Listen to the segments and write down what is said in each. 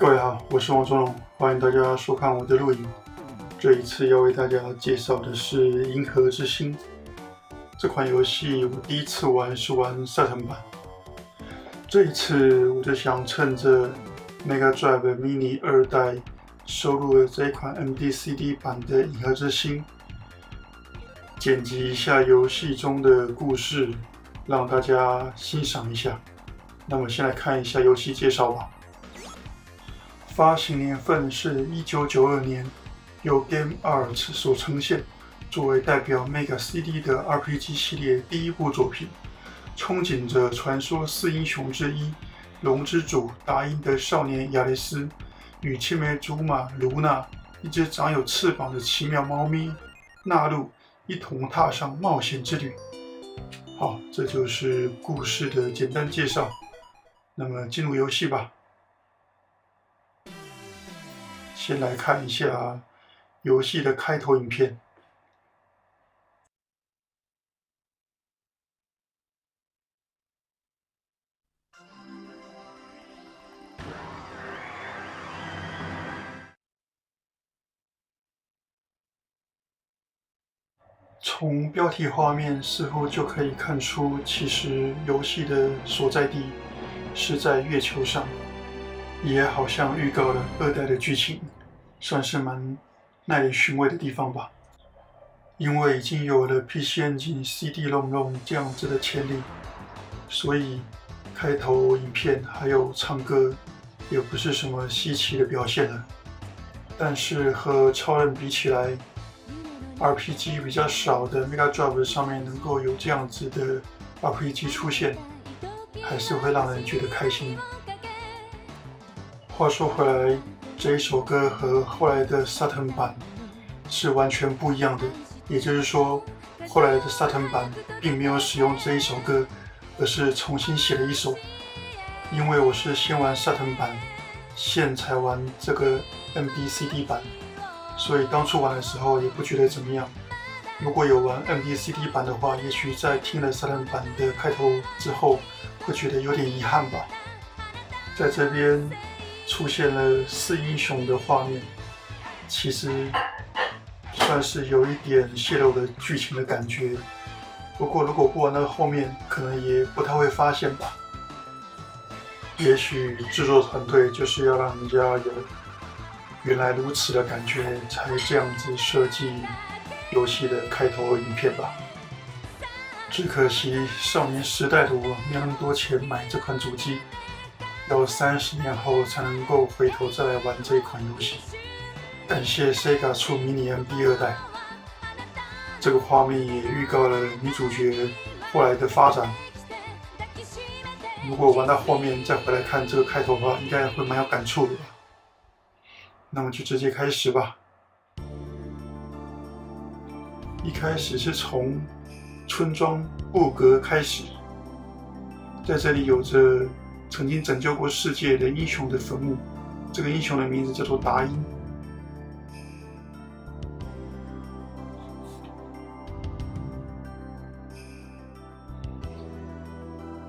各位好，我是王忠龙，欢迎大家收看我的录影。这一次要为大家介绍的是《银河之星》这款游戏。我第一次玩是玩 Saturn 版，这一次我就想趁着 Mega Drive Mini 二代收录了这一款 MD-CD 版的《银河之星》，剪辑一下游戏中的故事，让大家欣赏一下。那么，先来看一下游戏介绍吧。发行年份是一九九二年，由 Game Arts 所呈现，作为代表 Mega CD 的 RPG 系列第一部作品，憧憬着传说四英雄之一龙之主达因的少年亚雷斯，与青梅竹马卢娜，一只长有翅膀的奇妙猫咪纳露，一同踏上冒险之旅。好，这就是故事的简单介绍。那么进入游戏吧。先来看一下游戏的开头影片。从标题画面似乎就可以看出，其实游戏的所在地是在月球上。也好像预告了二代的剧情，算是蛮耐人寻味的地方吧。因为已经有了 PC Engine CD-ROM 这样子的潜力，所以开头影片还有唱歌也不是什么稀奇的表现了。但是和超人比起来，RPG 比较少的 Mega Drive 上面能够有这样子的 RPG 出现，还是会让人觉得开心。话说回来，这一首歌和后来的 Saturn 版是完全不一样的。也就是说，后来的 Saturn 版并没有使用这一首歌，而是重新写了一首。因为我是先玩 Saturn 版，现才玩这个 MBCD 版，所以当初玩的时候也不觉得怎么样。如果有玩 MBCD 版的话，也许在听了 Saturn 版的开头之后，会觉得有点遗憾吧。在这边。出现了四英雄的画面，其实算是有一点泄露的剧情的感觉。不过如果不玩到后面，可能也不太会发现吧。也许制作团队就是要让人家有原来如此的感觉，才这样子设计游戏的开头影片吧。只可惜少年时代的我没那么多钱买这款主机。要三十年后才能够回头再来玩这一款游戏。感谢 Sega 出迷你 MB 二代，这个画面也预告了女主角后来的发展。如果玩到后面再回来看这个开头的话，应该会蛮有感触的。那么就直接开始吧。一开始是从村庄布格开始，在这里有着。曾经拯救过世界的英雄的坟墓，这个英雄的名字叫做达因。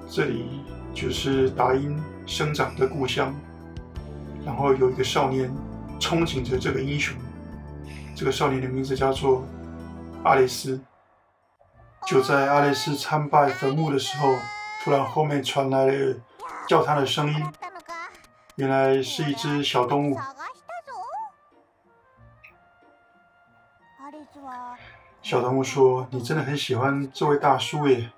这里就是达因生长的故乡。然后有一个少年憧憬着这个英雄，这个少年的名字叫做阿雷斯。就在阿雷斯参拜坟墓的时候，突然后面传来了。叫他的声音，原来是一只小动物。小动物说：“你真的很喜欢这位大叔耶，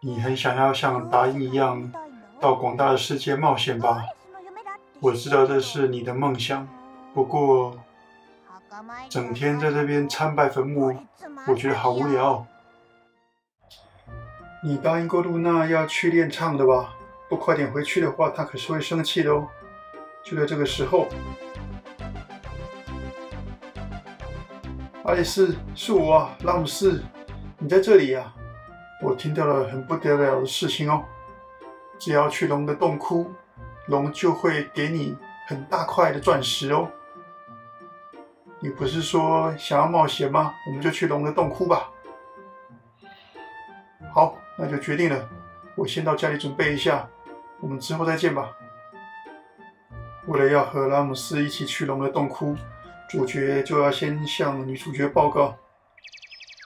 你很想要像达因一样到广大的世界冒险吧？我知道这是你的梦想，不过整天在这边参拜坟墓，我觉得好无聊。”你答应过露娜要去练唱的吧？不快点回去的话，她可是会生气的哦。就在这个时候，爱丽丝，是我啊，拉姆斯，你在这里呀？我听到了很不得了的事情哦。只要去龙的洞窟，龙就会给你很大块的钻石哦。你不是说想要冒险吗？我们就去龙的洞窟吧。好。那就决定了，我先到家里准备一下，我们之后再见吧。为了要和拉姆斯一起去龙的洞窟，主角就要先向女主角报告。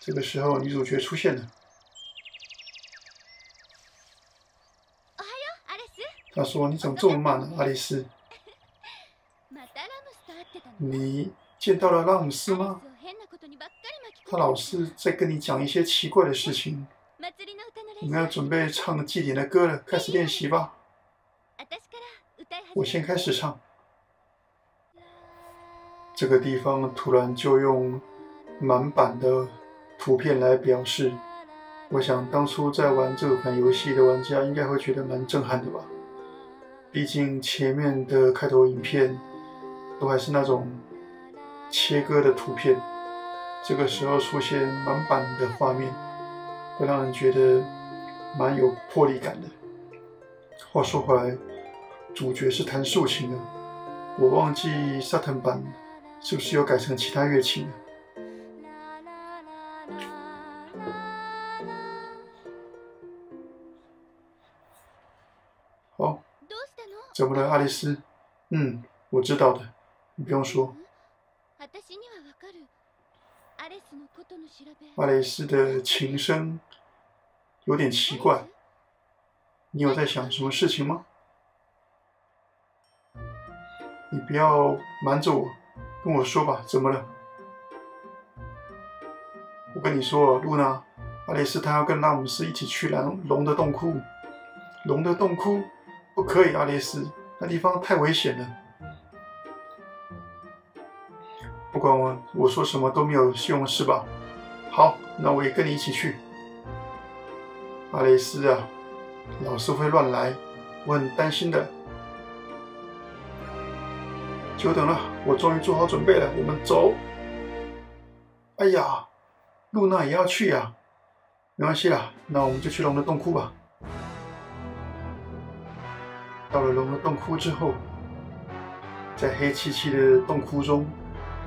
这个时候，女主角出现了。他说：“你怎么这么慢呢，阿丽丝？你见到了拉姆斯吗？他老是在跟你讲一些奇怪的事情。我们要准备唱祭典的歌了，开始练习吧。我先开始唱。这个地方突然就用满版的图片来表示，我想当初在玩这款游戏的玩家应该会觉得蛮震撼的吧。”毕竟前面的开头影片都还是那种切割的图片，这个时候出现满版的画面，会让人觉得蛮有魄力感的。话说回来，主角是弹竖琴的，我忘记沙腾版是不是又改成其他乐器了。怎么了，爱丽丝？嗯，我知道的，你不用说。爱丽丝的琴声有点奇怪，你有在想什么事情吗？你不要瞒着我，跟我说吧，怎么了？我跟你说，露娜，阿雷斯他要跟拉姆斯一起去蓝龙的洞窟，龙的洞窟。不可以，阿雷斯，那地方太危险了。不管我我说什么都没有用，是吧？好，那我也跟你一起去。阿雷斯啊，老是会乱来，我很担心的。久等了，我终于做好准备了，我们走。哎呀，露娜也要去呀，没关系啦，那我们就去龙的洞窟吧。到了龙的洞窟之后，在黑漆漆的洞窟中，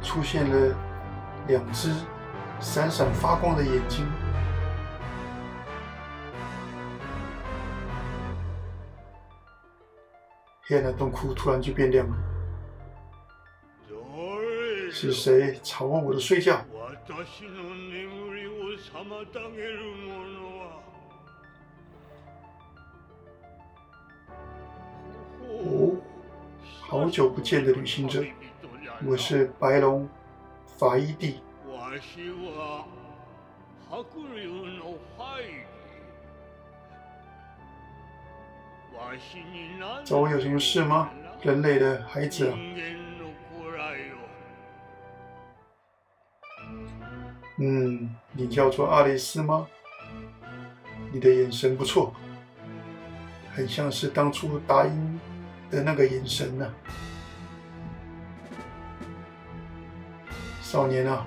出现了两只闪闪发光的眼睛。黑暗的洞窟突然就变亮了。是谁吵我的睡觉？哦，好久不见的旅行者，我是白龙法伊蒂。找我有什么事吗，人类的孩子？嗯，你叫做阿丽丝吗？你的眼神不错，很像是当初答应。的那个眼神呢，少年啊，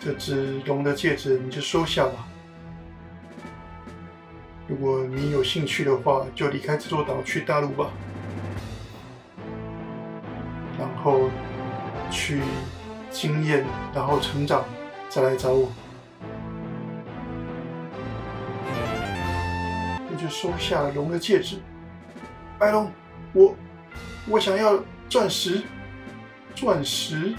这只龙的戒指你就收下吧。如果你有兴趣的话，就离开这座岛去大陆吧，然后去经验，然后成长，再来找我。我就收下龙的戒指，白龙。我我想要钻石，钻石，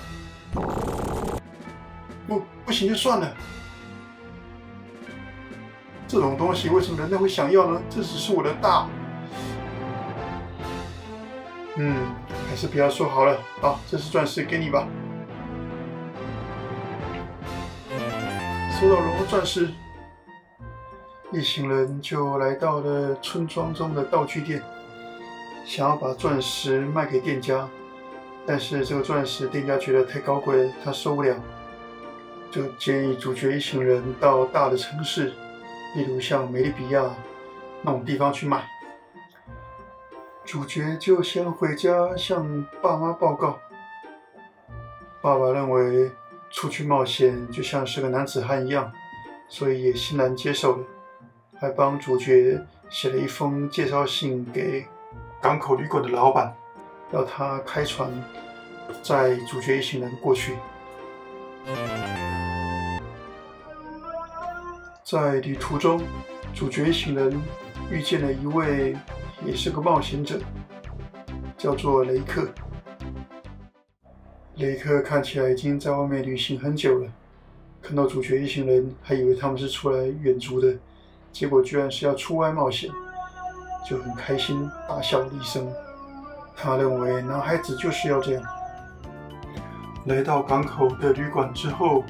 不不行就算了。这种东西为什么人类会想要呢？这只是我的大，嗯，还是不要说好了。好，这是钻石，给你吧。收到龙钻石，一行人就来到了村庄中的道具店。想要把钻石卖给店家，但是这个钻石店家觉得太高贵，他受不了，就建议主角一行人到大的城市，例如像美利比亚那种地方去买。主角就先回家向爸妈报告，爸爸认为出去冒险就像是个男子汉一样，所以也欣然接受了，还帮主角写了一封介绍信给。港口旅馆的老板要他开船载主角一行人过去。在旅途中，主角一行人遇见了一位也是个冒险者，叫做雷克。雷克看起来已经在外面旅行很久了，看到主角一行人，还以为他们是出来远足的，结果居然是要出外冒险，就很开心，大笑了一声。他认为男孩子就是要这样。来到港口的旅馆之后，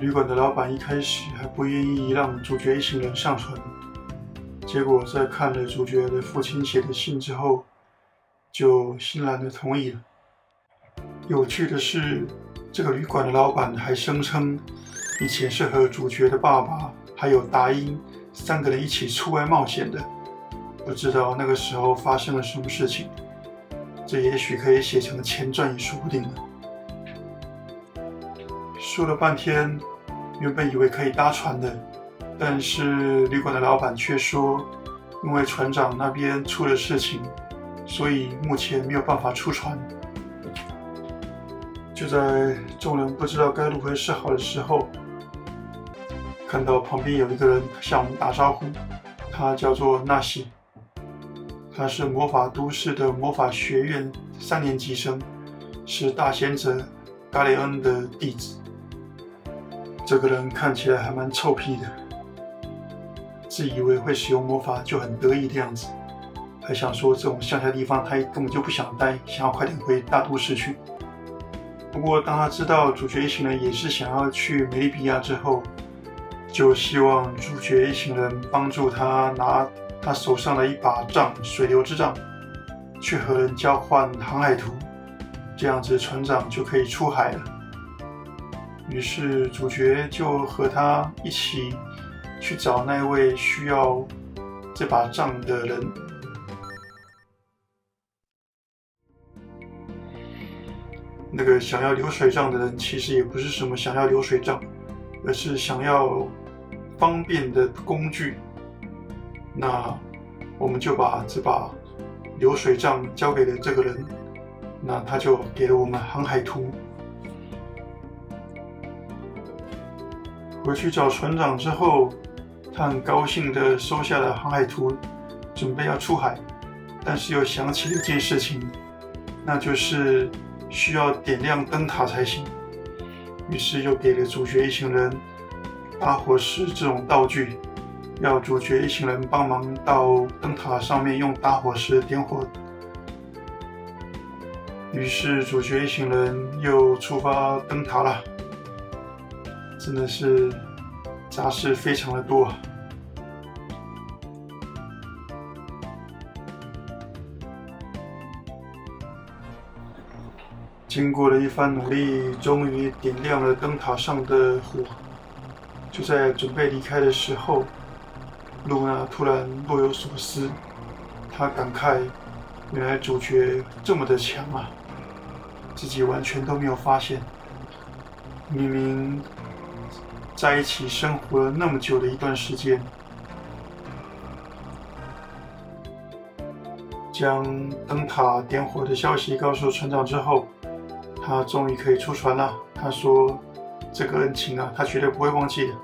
旅馆的老板一开始还不愿意让主角一行人上船，结果在看了主角的父亲写的信之后，就欣然的同意了。有趣的是，这个旅馆的老板还声称，以前是和主角的爸爸还有达英三个人一起出外冒险的。不知道那个时候发生了什么事情，这也许可以写成前传也说不定呢。说了半天，原本以为可以搭船的，但是旅馆的老板却说，因为船长那边出了事情，所以目前没有办法出船。就在众人不知道该如何是好的时候，看到旁边有一个人向我们打招呼，他叫做纳西，他是魔法都市的魔法学院三年级生，是大贤者嘎雷恩的弟子。这个人看起来还蛮臭屁的，自以为会使用魔法就很得意的样子，还想说这种乡下地方他根本就不想待，想要快点回大都市去。不过，当他知道主角一行人也是想要去美利比亚之后，就希望主角一行人帮助他拿他手上的一把杖——水流之杖，去和人交换航海图，这样子船长就可以出海了。于是，主角就和他一起去找那位需要这把杖的人。那个想要流水账的人，其实也不是什么想要流水账，而是想要方便的工具。那我们就把这把流水账交给了这个人，那他就给了我们航海图。回去找船长之后，他很高兴的收下了航海图，准备要出海，但是又想起了一件事情，那就是。需要点亮灯塔才行，于是又给了主角一行人打火石这种道具，要主角一行人帮忙到灯塔上面用打火石点火。于是主角一行人又出发灯塔了，真的是杂事非常的多。经过了一番努力，终于点亮了灯塔上的火。就在准备离开的时候，露娜突然若有所思，她感慨：原来主角这么的强啊，自己完全都没有发现。明明在一起生活了那么久的一段时间，将灯塔点火的消息告诉船长之后。他终于可以出船了。他说：“这个恩情啊，他绝对不会忘记的。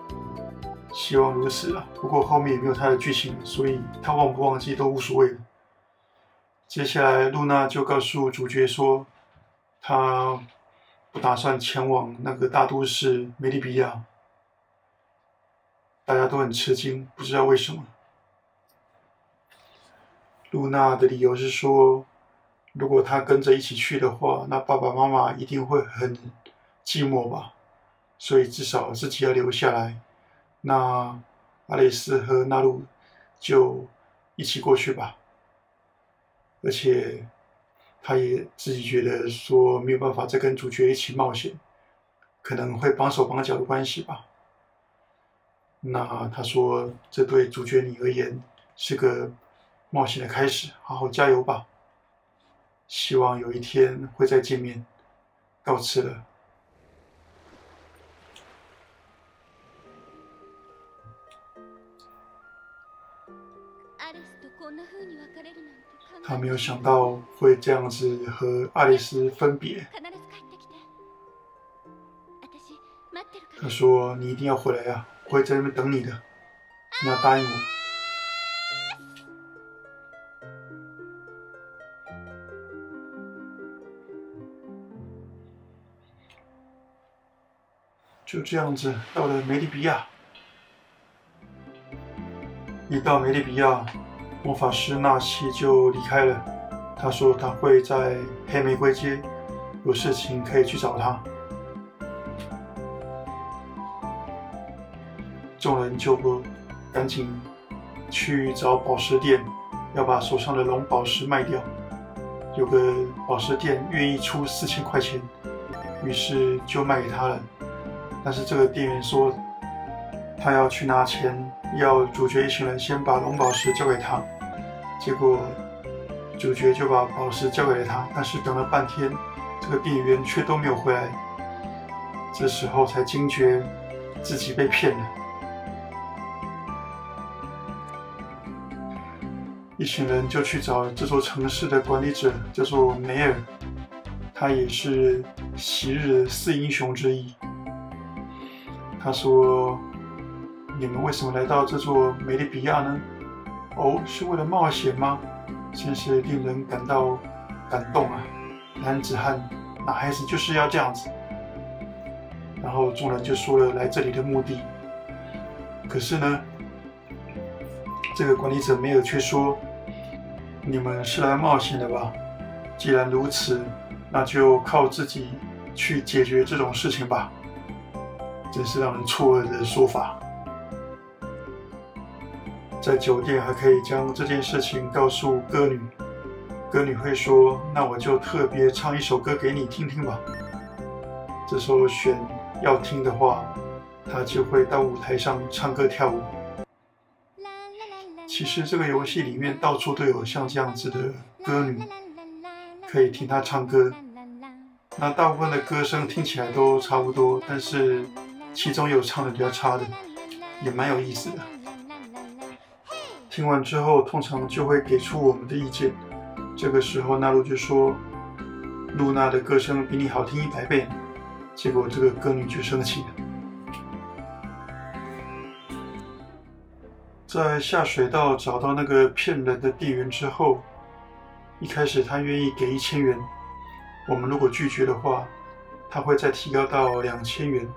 希望如此啊。不过后面也没有他的剧情，所以他忘不忘记都无所谓了。”接下来，露娜就告诉主角说：“他不打算前往那个大都市梅利比亚。”大家都很吃惊，不知道为什么。露娜的理由是说。如果他跟着一起去的话，那爸爸妈妈一定会很寂寞吧。所以至少自己要留下来。那阿蕾斯和纳露就一起过去吧。而且他也自己觉得说没有办法再跟主角一起冒险，可能会绑手绑脚的关系吧。那他说这对主角你而言是个冒险的开始，好好加油吧。希望有一天会再见面。告辞了。他没有想到会这样子和爱丽丝分别。他说：“你一定要回来呀，我会在那边等你的。你要答应我。就这样子到了梅利比亚。一到梅利比亚魔法师纳西就离开了。他说他会在黑玫瑰街有事情可以去找他。众人就不赶紧去找宝石店，要把手上的龙宝石卖掉。有个宝石店愿意出四千块钱，于是就卖给他了。但是这个店员说，他要去拿钱，要主角一行人先把龙宝石交给他。结果主角就把宝石交给了他，但是等了半天，这个店员却都没有回来。这时候才惊觉自己被骗了。一群人就去找这座城市的管理者，叫做梅尔，他也是昔日四英雄之一。他说：“你们为什么来到这座梅利比亚呢？哦，是为了冒险吗？真是令人感到感动啊！男子汉男孩子就是要这样子。”然后众人就说了来这里的目的。可是呢？这个管理者梅尔却说：“你们是来冒险的吧？既然如此，那就靠自己去解决这种事情吧。”真是让人错愕的说法。在酒店还可以将这件事情告诉歌女，歌女会说：“那我就特别唱一首歌给你听听吧。”这时候选要听的话，她就会到舞台上唱歌跳舞。其实这个游戏里面到处都有像这样子的歌女，可以听她唱歌。那大部分的歌声听起来都差不多，但是其中有唱的比较差的，也蛮有意思的。听完之后，通常就会给出我们的意见。这个时候，纳露就说：“露娜的歌声比你好听一百倍。”结果这个歌女就生气了。在下水道找到那个骗人的店员之后，一开始他愿意给一千元，我们如果拒绝的话，他会再提高到两千元，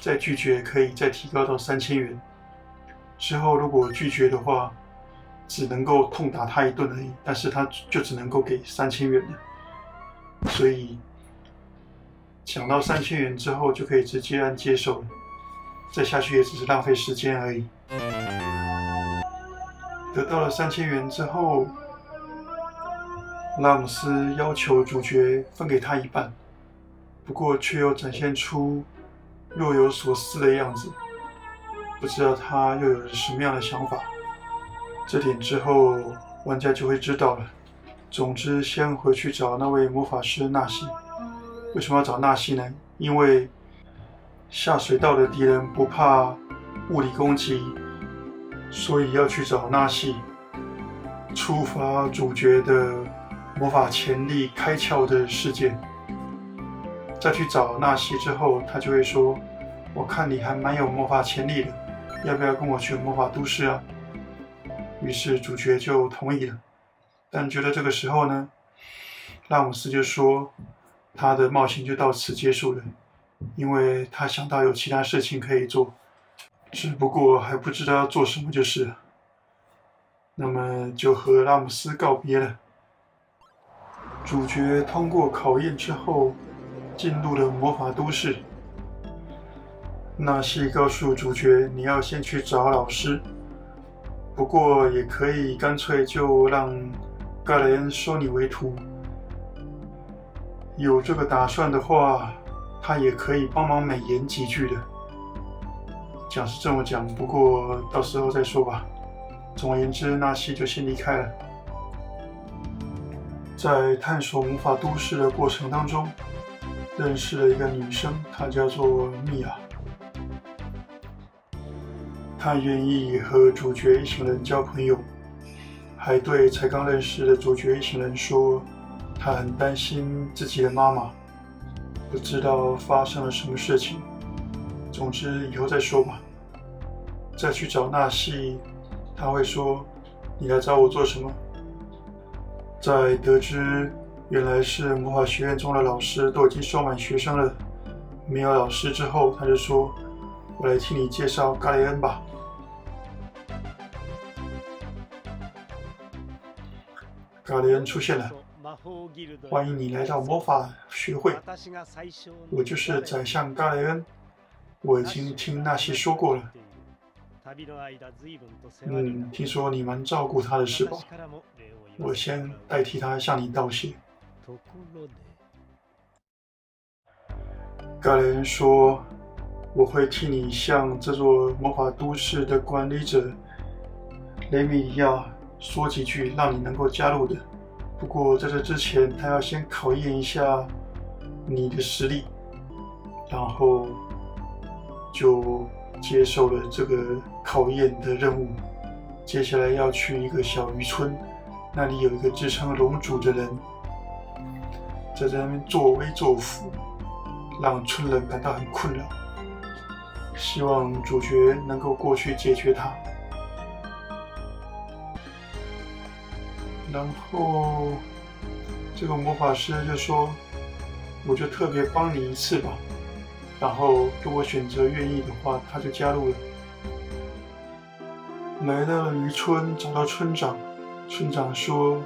再拒绝可以再提高到三千元。之后如果拒绝的话，只能够痛打他一顿而已，但是他就只能够给三千元了。所以抢到三千元之后，就可以直接按接受了，再下去也只是浪费时间而已。得到了三千元之后，拉姆斯要求主角分给他一半，不过却又展现出若有所思的样子，不知道他又有着什么样的想法。这点之后玩家就会知道了。总之，先回去找那位魔法师纳西。为什么要找纳西呢？因为下水道的敌人不怕物理攻击。所以要去找纳西，触发主角的魔法潜力开窍的事件。再去找纳西之后，他就会说：“我看你还蛮有魔法潜力的，要不要跟我去魔法都市啊？”于是主角就同意了。但觉得这个时候呢，拉姆斯就说：“他的冒险就到此结束了，因为他想到有其他事情可以做。”只不过还不知道要做什么就是。那么就和拉姆斯告别了。主角通过考验之后，进入了魔法都市。纳西告诉主角：“你要先去找老师，不过也可以干脆就让盖雷恩收你为徒。有这个打算的话，他也可以帮忙美言几句的。”讲是这么讲，不过到时候再说吧。总而言之，纳西就先离开了。在探索魔法都市的过程当中，认识了一个女生，她叫做米娅。她愿意和主角一行人交朋友，还对才刚认识的主角一行人说，她很担心自己的妈妈，不知道发生了什么事情。总之，以后再说吧。再去找纳西，他会说：“你来找我做什么？”在得知原来是魔法学院中的老师都已经收满学生了，没有老师之后，他就说：“我来替你介绍嘎雷恩吧。”嘎雷恩出现了，欢迎你来到魔法学会。我就是宰相嘎雷恩，我已经听纳西说过了。嗯，听说你蛮照顾他的是吧？我先代替他向你道谢。盖雷恩说：“我会替你向这座魔法都市的管理者雷米利亚说几句，让你能够加入的。不过在这之前，他要先考验一下你的实力，然后就接受了这个考验的任务。接下来要去一个小渔村，那里有一个自称龙主的人，在这边作威作福。”让村人感到很困扰，希望主角能够过去解决他。然后这个魔法师就说：“我就特别帮你一次吧。”然后如果选择愿意的话，他就加入了。来到了渔村，找到村长。村长说：“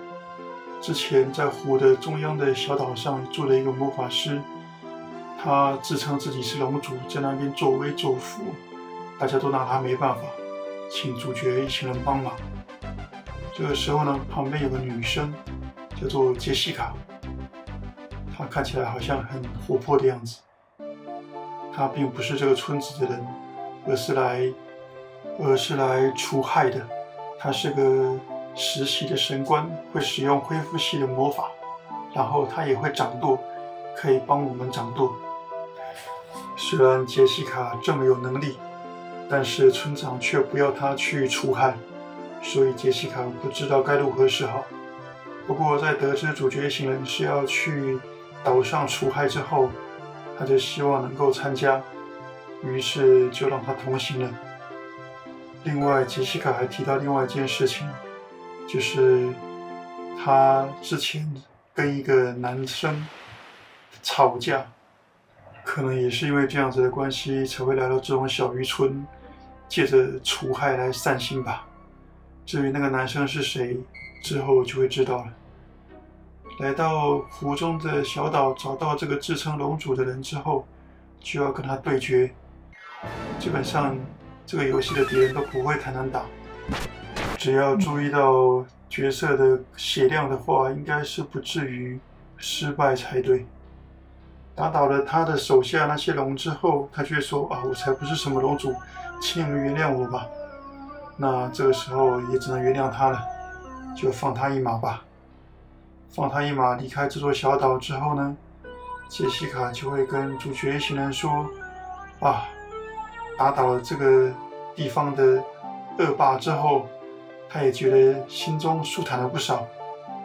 之前在湖的中央的小岛上住了一个魔法师。”他自称自己是龙族，在那边作威作福，大家都拿他没办法，请主角一行人帮忙。这个时候呢，旁边有个女生，叫做杰西卡，她看起来好像很活泼的样子。他并不是这个村子的人，而是来，而是来除害的。他是个实习的神官，会使用恢复系的魔法，然后他也会掌舵，可以帮我们掌舵。虽然杰西卡这么有能力，但是村长却不要他去除害，所以杰西卡不知道该如何是好。不过在得知主角一行人是要去岛上除害之后，他就希望能够参加，于是就让他同行了。另外，杰西卡还提到另外一件事情，就是他之前跟一个男生吵架。可能也是因为这样子的关系，才会来到这种小渔村，借着除害来散心吧。至于那个男生是谁，之后就会知道了。来到湖中的小岛，找到这个自称龙主的人之后，就要跟他对决。基本上，这个游戏的敌人都不会太难打，只要注意到角色的血量的话，应该是不至于失败才对。打倒了他的手下那些龙之后，他却说：“啊，我才不是什么龙主，请你们原谅我吧。”那这个时候也只能原谅他了，就放他一马吧。放他一马离开这座小岛之后呢，杰西卡就会跟主角一行人说：“啊，打倒了这个地方的恶霸之后，他也觉得心中舒坦了不少，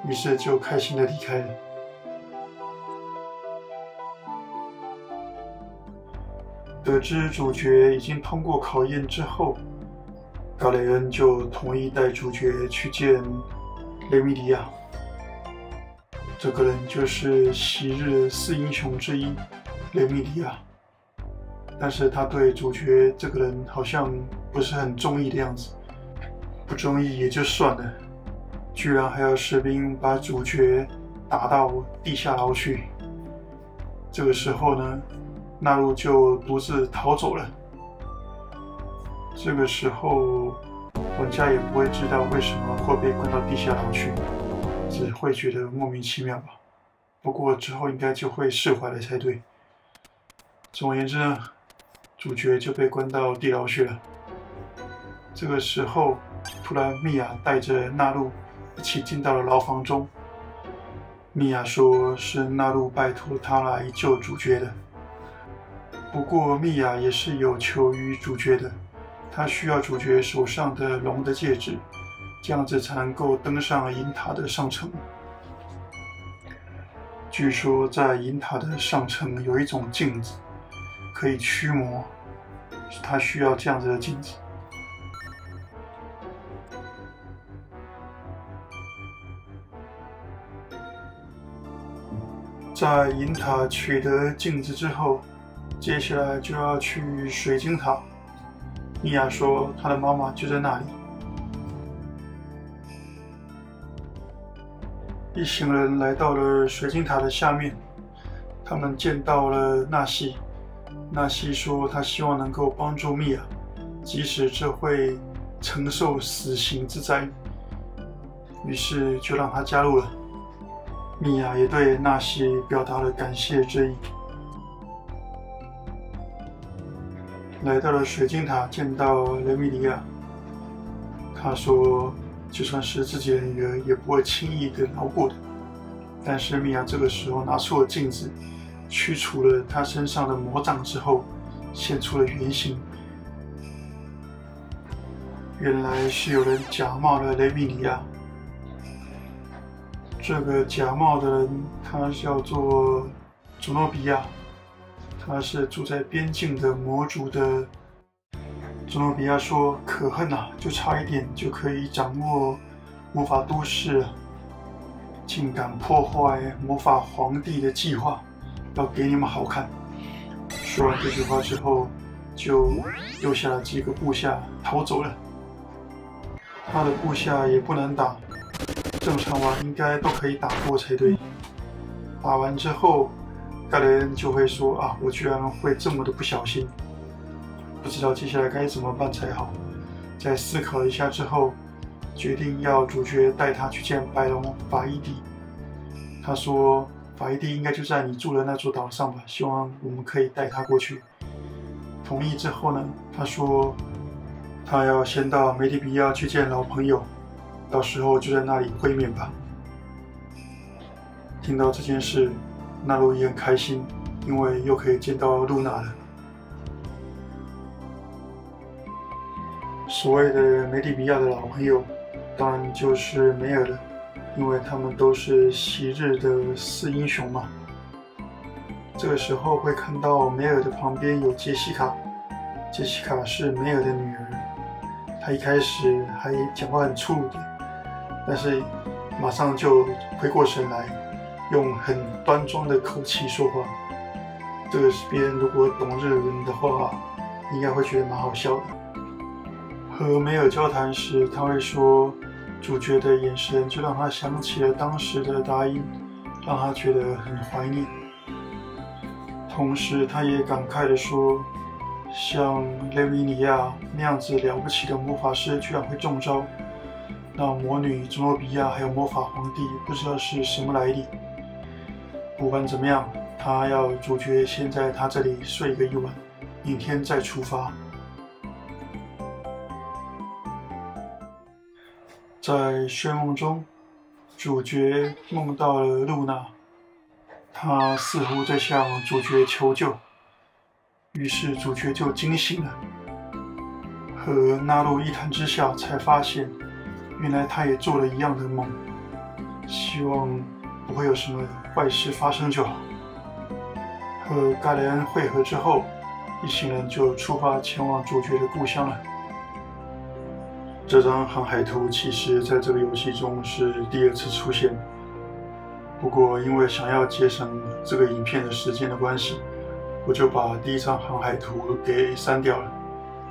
于是就开心的离开了。”得知主角已经通过考验之后，高雷恩就同意带主角去见雷米迪亚。这个人就是昔日四英雄之一雷米迪亚，但是他对主角这个人好像不是很中意的样子。不中意也就算了，居然还要士兵把主角打到地下牢去。这个时候呢？纳入就独自逃走了。这个时候，玩家也不会知道为什么会被关到地下牢去，只会觉得莫名其妙吧。不过之后应该就会释怀了才对。总而言之呢，主角就被关到地牢去了。这个时候，突然米娅带着纳露一起进到了牢房中。米娅说是纳露拜托他来救主角的。不过，米娅也是有求于主角的，她需要主角手上的龙的戒指，这样子才能够登上银塔的上层。据说在银塔的上层有一种镜子，可以驱魔，他需要这样子的镜子。在银塔取得镜子之后。接下来就要去水晶塔。米娅说，她的妈妈就在那里。一行人来到了水晶塔的下面，他们见到了纳西。纳西说，他希望能够帮助米娅，即使这会承受死刑之灾。于是就让他加入了。米娅也对纳西表达了感谢之意。来到了水晶塔，见到雷米利亚，他说：“就算是自己的女儿，也不会轻易的饶过的。”但是米娅这个时候拿出了镜子，驱除了他身上的魔障之后，现出了原形。原来是有人假冒了雷米尼亚。这个假冒的人，他叫做祖诺比亚。他是住在边境的魔族的。佐诺比亚说：“可恨呐，就差一点就可以掌握魔法都市了，竟敢破坏魔法皇帝的计划，要给你们好看。”说完这句话之后，就丢下了几个部下逃走了。他的部下也不能打，正常玩应该都可以打过才对。打完之后。盖雷恩就会说：“啊，我居然会这么的不小心，不知道接下来该怎么办才好。”在思考一下之后，决定要主角带他去见白龙法伊蒂。他说：“法伊蒂应该就在你住的那座岛上吧？希望我们可以带他过去。”同意之后呢，他说：“他要先到梅迪比亚去见老朋友，到时候就在那里会面吧。”听到这件事。纳露也很开心，因为又可以见到露娜了。所谓的梅迪比亚的老朋友，当然就是梅尔了，因为他们都是昔日的四英雄嘛。这个时候会看到梅尔的旁边有杰西卡，杰西卡是梅尔的女儿。她一开始还讲话很粗鲁的，但是马上就回过神来。用很端庄的口气说话，这个是别人如果懂日文的话，应该会觉得蛮好笑的。和梅尔交谈时，他会说，主角的眼神就让他想起了当时的答应，让他觉得很怀念。同时，他也感慨地说，像雷米尼亚那样子了不起的魔法师居然会中招，那魔女佐诺比亚还有魔法皇帝不知道是什么来历。不管怎么样，他要主角先在他这里睡个一晚，明天再出发。在睡梦中，主角梦到了露娜，她似乎在向主角求救，于是主角就惊醒了。和纳露一谈之下，才发现原来他也做了一样的梦，希望。不会有什么坏事发生就好。和盖雷恩会合之后，一行人就出发前往主角的故乡了。这张航海图其实在这个游戏中是第二次出现，不过因为想要节省这个影片的时间的关系，我就把第一张航海图给删掉了，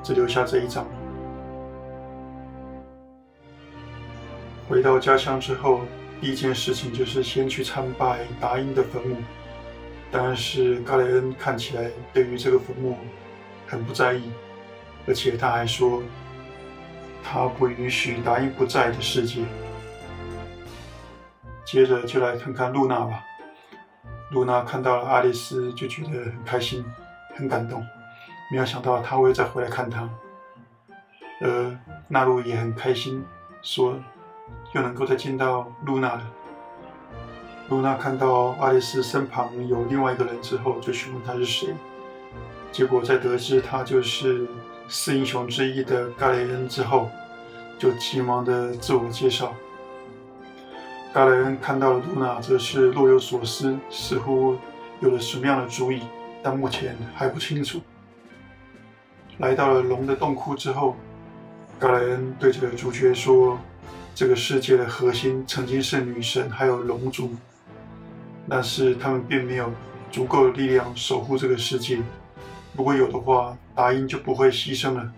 只留下这一张。回到家乡之后。第一件事情就是先去参拜达因的坟墓，但是卡雷恩看起来对于这个坟墓很不在意，而且他还说他不允许达因不在的世界。接着就来看看露娜吧。露娜看到了阿丽丝就觉得很开心、很感动，没有想到他会再回来看她。而纳露也很开心，说。又能够再见到露娜了。露娜看到爱丽丝身旁有另外一个人之后，就询问他是谁。结果在得知他就是四英雄之一的盖雷恩之后，就急忙的自我介绍。盖雷恩看到了露娜，则是若有所思，似乎有了什么样的主意，但目前还不清楚。来到了龙的洞窟之后，盖雷恩对着主角说。这个世界的核心曾经是女神，还有龙族，但是他们并没有足够的力量守护这个世界，如果有的话，达因就不会牺牲了。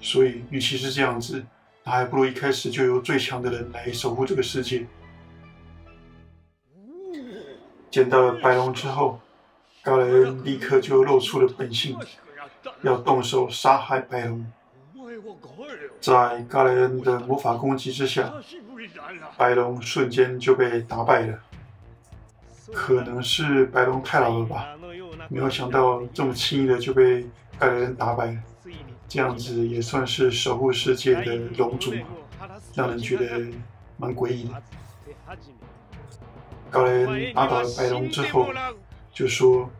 所以，与其是这样子，那还不如一开始就由最强的人来守护这个世界。见到了白龙之后，嘎莱恩立刻就露出了本性，要动手杀害白龙。在嘎莱恩的魔法攻击之下，白龙瞬间就被打败了。可能是白龙太老了吧，没有想到这么轻易的就被嘎莱恩打败。这样子也算是守护世界的龙主，让人觉得蛮诡异的。高莱恩打倒了白龙之后，就说：“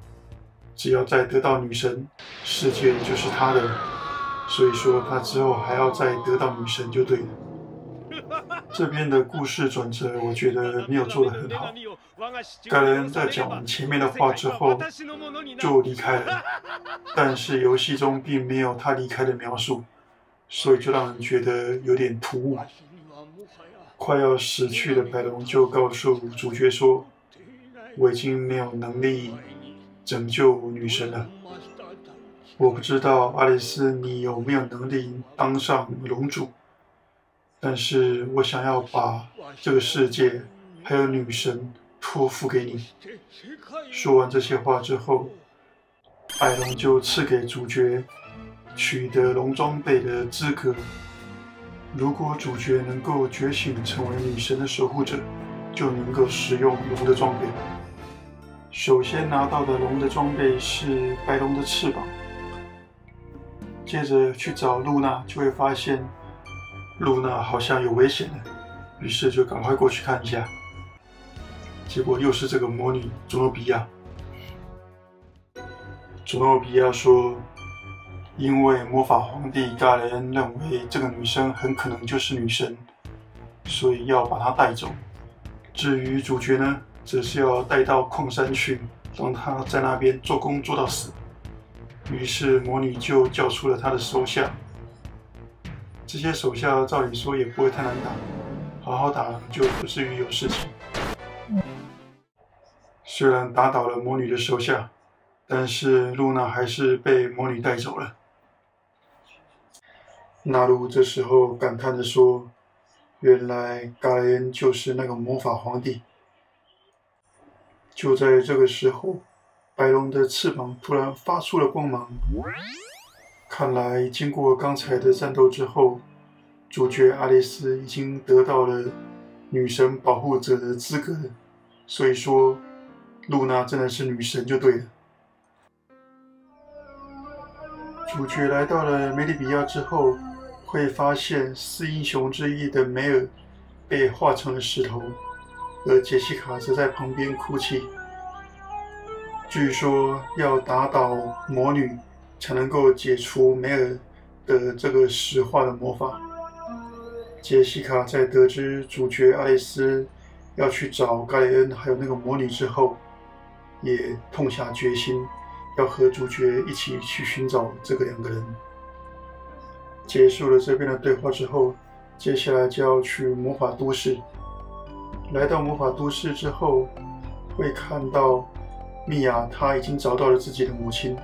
只要再得到女神，世界就是他的。”所以说他之后还要再得到女神就对了。这边的故事转折，我觉得没有做得很好。盖伦在讲完前面的话之后就离开了，但是游戏中并没有他离开的描述，所以就让人觉得有点突兀。快要死去的白龙就告诉主角说：“我已经没有能力拯救女神了。我不知道阿丽丝你有没有能力当上龙主，但是我想要把这个世界还有女神托付给你。”说完这些话之后，白龙就赐给主角取得龙装备的资格。如果主角能够觉醒成为女神的守护者，就能够使用龙的装备。首先拿到的龙的装备是白龙的翅膀，接着去找露娜，就会发现露娜好像有危险了，于是就赶快过去看一下。结果又是这个魔女佐诺比亚。佐诺比亚说。因为魔法皇帝盖雷恩认为这个女生很可能就是女神，所以要把她带走。至于主角呢，则是要带到矿山去，让她在那边做工做到死。于是魔女就叫出了她的手下。这些手下照理说也不会太难打，好好打就不至于有事情。虽然打倒了魔女的手下，但是露娜还是被魔女带走了。纳鲁这时候感叹地说：“原来嘎莱恩就是那个魔法皇帝。”就在这个时候，白龙的翅膀突然发出了光芒。看来，经过刚才的战斗之后，主角阿丽丝已经得到了女神保护者的资格。所以说，露娜真的是女神就对了。主角来到了梅里比亚之后。会发现四英雄之一的梅尔被化成了石头，而杰西卡则在旁边哭泣。据说要打倒魔女才能够解除梅尔的这个石化的魔法。杰西卡在得知主角爱丽丝要去找盖恩还有那个魔女之后，也痛下决心要和主角一起去寻找这个两个人。结束了这边的对话之后，接下来就要去魔法都市。来到魔法都市之后，会看到米娅，她已经找到了自己的母亲，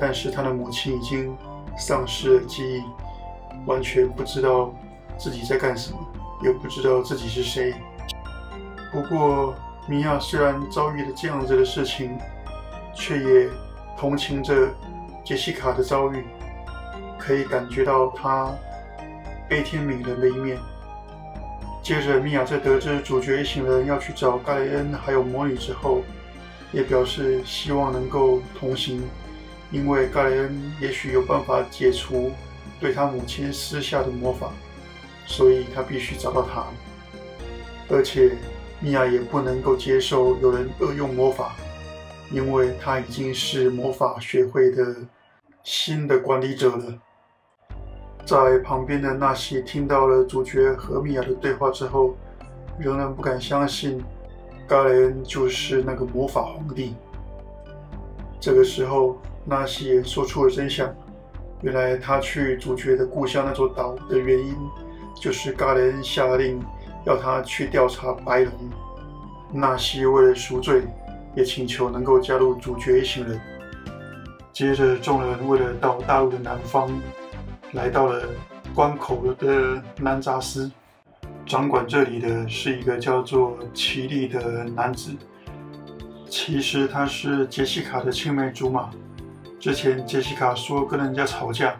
但是他的母亲已经丧失了记忆，完全不知道自己在干什么，也不知道自己是谁。不过，米娅虽然遭遇了这样子的事情，却也同情着杰西卡的遭遇。可以感觉到她悲天悯人的一面。接着，米娅在得知主角一行人要去找盖雷恩还有魔女之后，也表示希望能够同行，因为盖雷恩也许有办法解除对他母亲施下的魔法，所以他必须找到他。而且，米娅也不能够接受有人恶用魔法，因为他已经是魔法学会的新的管理者了。在旁边的纳西听到了主角和米娅的对话之后，仍然不敢相信盖雷恩就是那个魔法皇帝。这个时候，纳西也说出了真相：原来他去主角的故乡那座岛的原因，就是嘎雷恩下令要他去调查白龙。纳西为了赎罪，也请求能够加入主角一行人。接着，众人为了到大陆的南方，来到了关口的南扎斯。掌管这里的是一个叫做奇丽的男子。其实他是杰西卡的青梅竹马。之前杰西卡说跟人家吵架，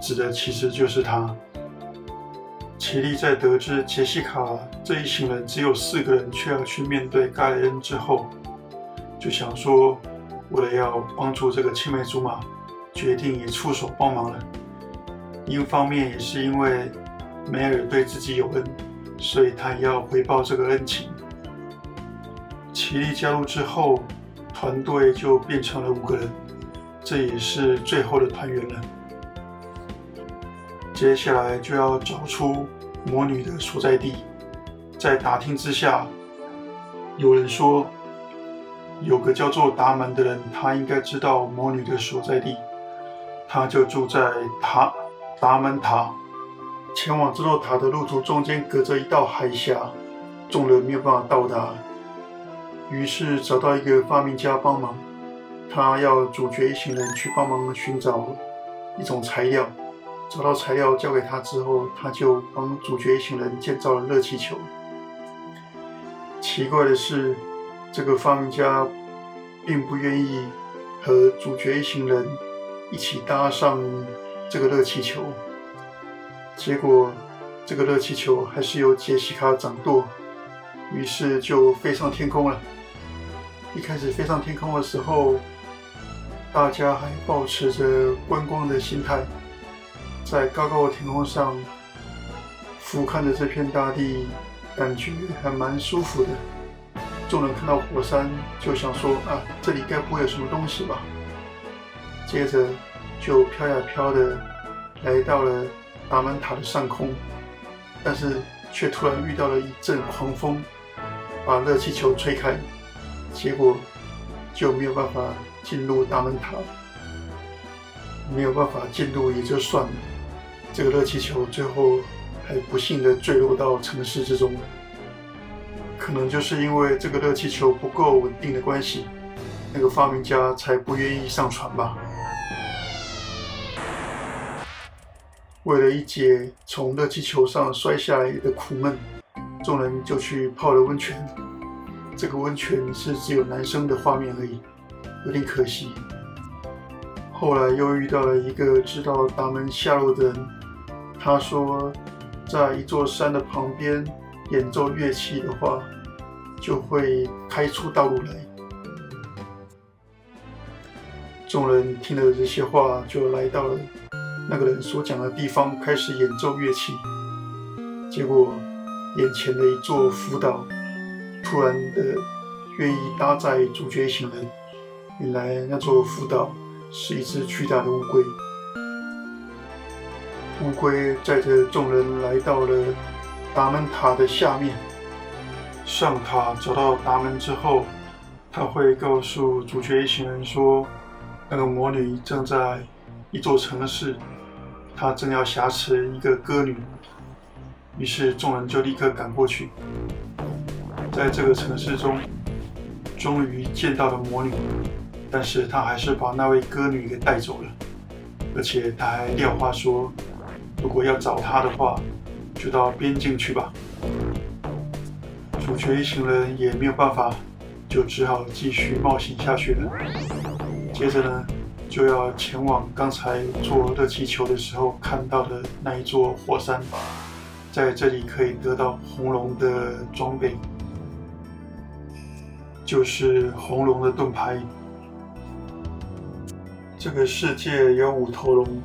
指的其实就是他。奇丽在得知杰西卡这一行人只有四个人，却要去面对盖恩之后，就想说，为了要帮助这个青梅竹马，决定也出手帮忙了。一方面也是因为梅尔对自己有恩。所以他也要回报这个恩情。奇力加入之后，团队就变成了五个人，这也是最后的团圆了。接下来就要找出魔女的所在地。在打听之下，有人说有个叫做达门的人，他应该知道魔女的所在地，他就住在塔达门塔。前往这座塔的路途中间隔着一道海峡，众人没有办法到达。于是找到一个发明家帮忙，他要主角一行人去帮忙寻找一种材料。找到材料交给他之后，他就帮主角一行人建造了热气球。奇怪的是，这个发明家并不愿意和主角一行人一起搭上这个热气球。结果，这个热气球还是由杰西卡掌舵，于是就飞上天空了。一开始飞上天空的时候，大家还保持着观光的心态，在高高的天空上俯瞰着这片大地，感觉还蛮舒服的。众人看到火山，就想说：“啊，这里该不会有什么东西吧？”接着就飘呀飘的来到了。达门塔的上空，但是却突然遇到了一阵狂风，把热气球吹开，结果就没有办法进入大门塔，没有办法进入也就算了，这个热气球最后还不幸的坠落到城市之中，可能就是因为这个热气球不够稳定的关系，那个发明家才不愿意上船吧。为了一解从热气球上摔下来的苦闷，众人就去泡了温泉。这个温泉是只有男生的画面而已，有点可惜。后来又遇到了一个知道达门下落的人，他说，在一座山的旁边演奏乐器的话，就会开出道路来。众人听了这些话，就来到了。那个人所讲的地方开始演奏乐器，结果眼前的一座浮岛突然的愿意搭载主角一行人。原来那座浮岛是一只巨大的乌龟。乌龟载着众人来到了达门塔的下面。上塔找到达门之后，他会告诉主角一行人说，那个魔女正在一座城市。她正要挟持一个歌女，于是众人就立刻赶过去。在这个城市中，终于见到了魔女，但是他还是把那位歌女给带走了，而且他还撂话说，如果要找她的话，就到边境去吧。主角一行人也没有办法，就只好继续冒险下去了。接着呢？就要前往刚才坐热气球的时候看到的那一座火山，在这里可以得到红龙的装备，就是红龙的盾牌。这个世界有五头龙，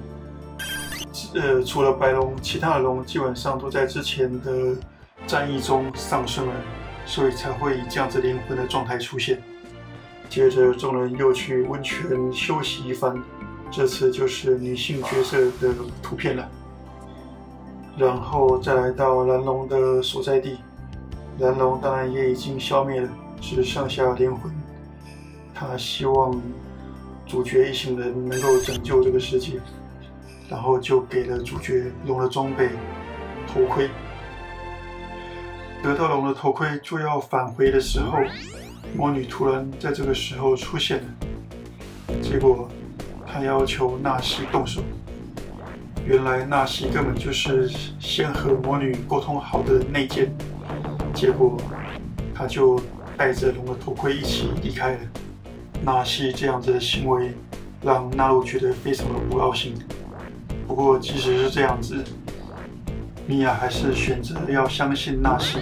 呃，除了白龙，其他的龙基本上都在之前的战役中丧生了，所以才会以这样子灵魂的状态出现。接着，众人又去温泉休息一番。这次就是女性角色的图片了。然后再来到蓝龙的所在地，蓝龙当然也已经消灭了，只剩下灵魂。他希望主角一行人能够拯救这个世界，然后就给了主角龙的装备头盔。得到龙的头盔，就要返回的时候。魔女突然在这个时候出现了，结果他要求纳西动手。原来纳西根本就是先和魔女沟通好的内奸，结果他就带着龙的头盔一起离开了。纳西这样子的行为让纳鲁觉得非常的不高兴。不过即使是这样子，米娅还是选择要相信纳西。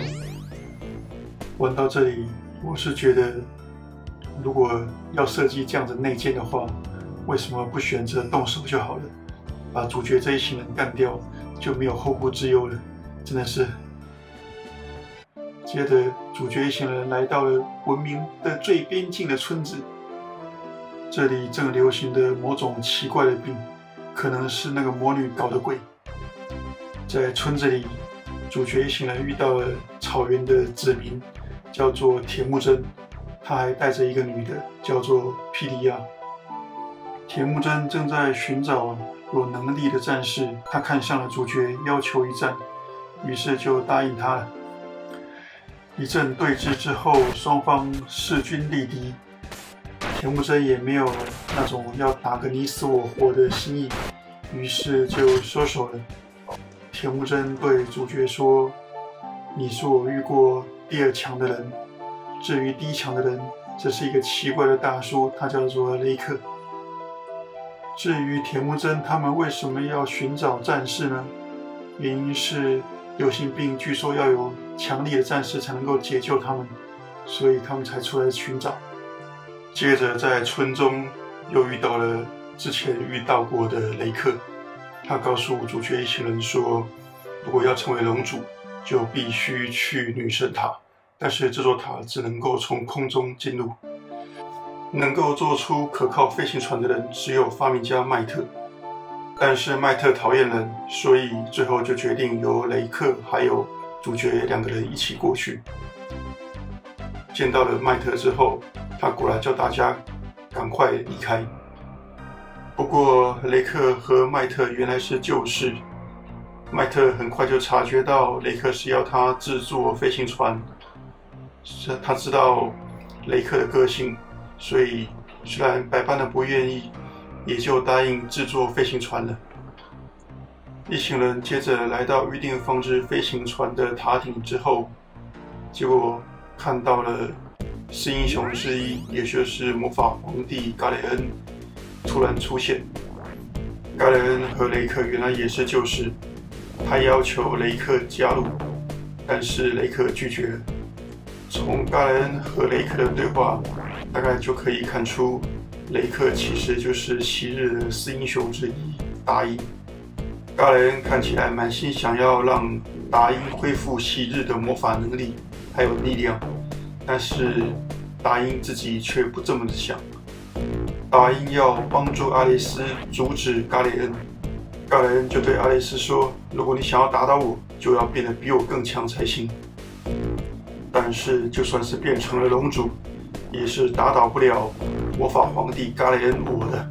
玩到这里，我是觉得。如果要设计这样的内奸的话，为什么不选择动手就好了？把主角这一行人干掉，就没有后顾之忧了。真的是。接着，主角一行人来到了文明的最边境的村子，这里正流行的某种奇怪的病，可能是那个魔女搞的鬼。在村子里，主角一行人遇到了草原的子民，叫做铁木真。他还带着一个女的，叫做皮利亚。铁木真正在寻找有能力的战士，他看上了主角，要求一战，于是就答应他了。一阵对峙之后，双方势均力敌，铁木真也没有那种要打个你死我活的心意，于是就收手了。铁木真对主角说：“你是我遇过第二强的人。”至于第一强的人，这是一个奇怪的大叔，他叫做雷克。至于铁木真他们为什么要寻找战士呢？原因是流行病据说要有强力的战士才能够解救他们，所以他们才出来寻找。接着在村中又遇到了之前遇到过的雷克，他告诉主角一行人说，如果要成为龙主，就必须去女神塔。但是这座塔只能够从空中进入，能够做出可靠飞行船的人只有发明家麦特。但是麦特讨厌人，所以最后就决定由雷克还有主角两个人一起过去。见到了麦特之后，他果然叫大家赶快离开。不过雷克和麦特原来是旧识，麦特很快就察觉到雷克是要他制作飞行船。是他知道雷克的个性，所以虽然百般的不愿意，也就答应制作飞行船了。一行人接着来到预定放置飞行船的塔顶之后，结果看到了四英雄之一，也就是魔法皇帝嘎雷恩突然出现。嘎雷恩和雷克原来也是旧识，他要求雷克加入，但是雷克拒绝了。从嘎雷恩和雷克的对话，大概就可以看出，雷克其实就是昔日的四英雄之一达因。嘎雷恩看起来满心想要让达因恢复昔日的魔法能力还有力量，但是达因自己却不这么想。达因要帮助阿雷斯阻止嘎雷恩，嘎雷恩就对阿雷斯说：“如果你想要打倒我，就要变得比我更强才行。”但是，就算是变成了龙主，也是打倒不了魔法皇帝嘎雷恩我的。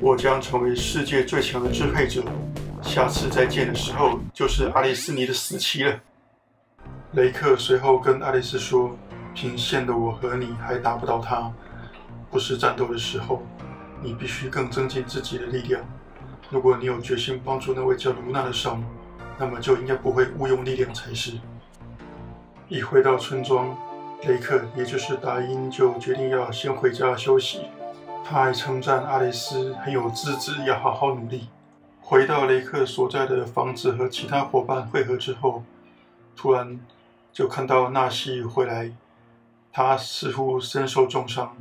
我将成为世界最强的支配者。下次再见的时候，就是阿丽斯尼的死期了。雷克随后跟爱丽丝说：“凭现的我和你还打不到他，不是战斗的时候。你必须更增进自己的力量。如果你有决心帮助那位叫卢娜的少女，那么就应该不会误用力量才是。”一回到村庄，雷克也就是达因就决定要先回家休息。他还称赞阿雷斯很有资质，要好好努力。回到雷克所在的房子和其他伙伴会合之后，突然就看到纳西回来，他似乎身受重伤，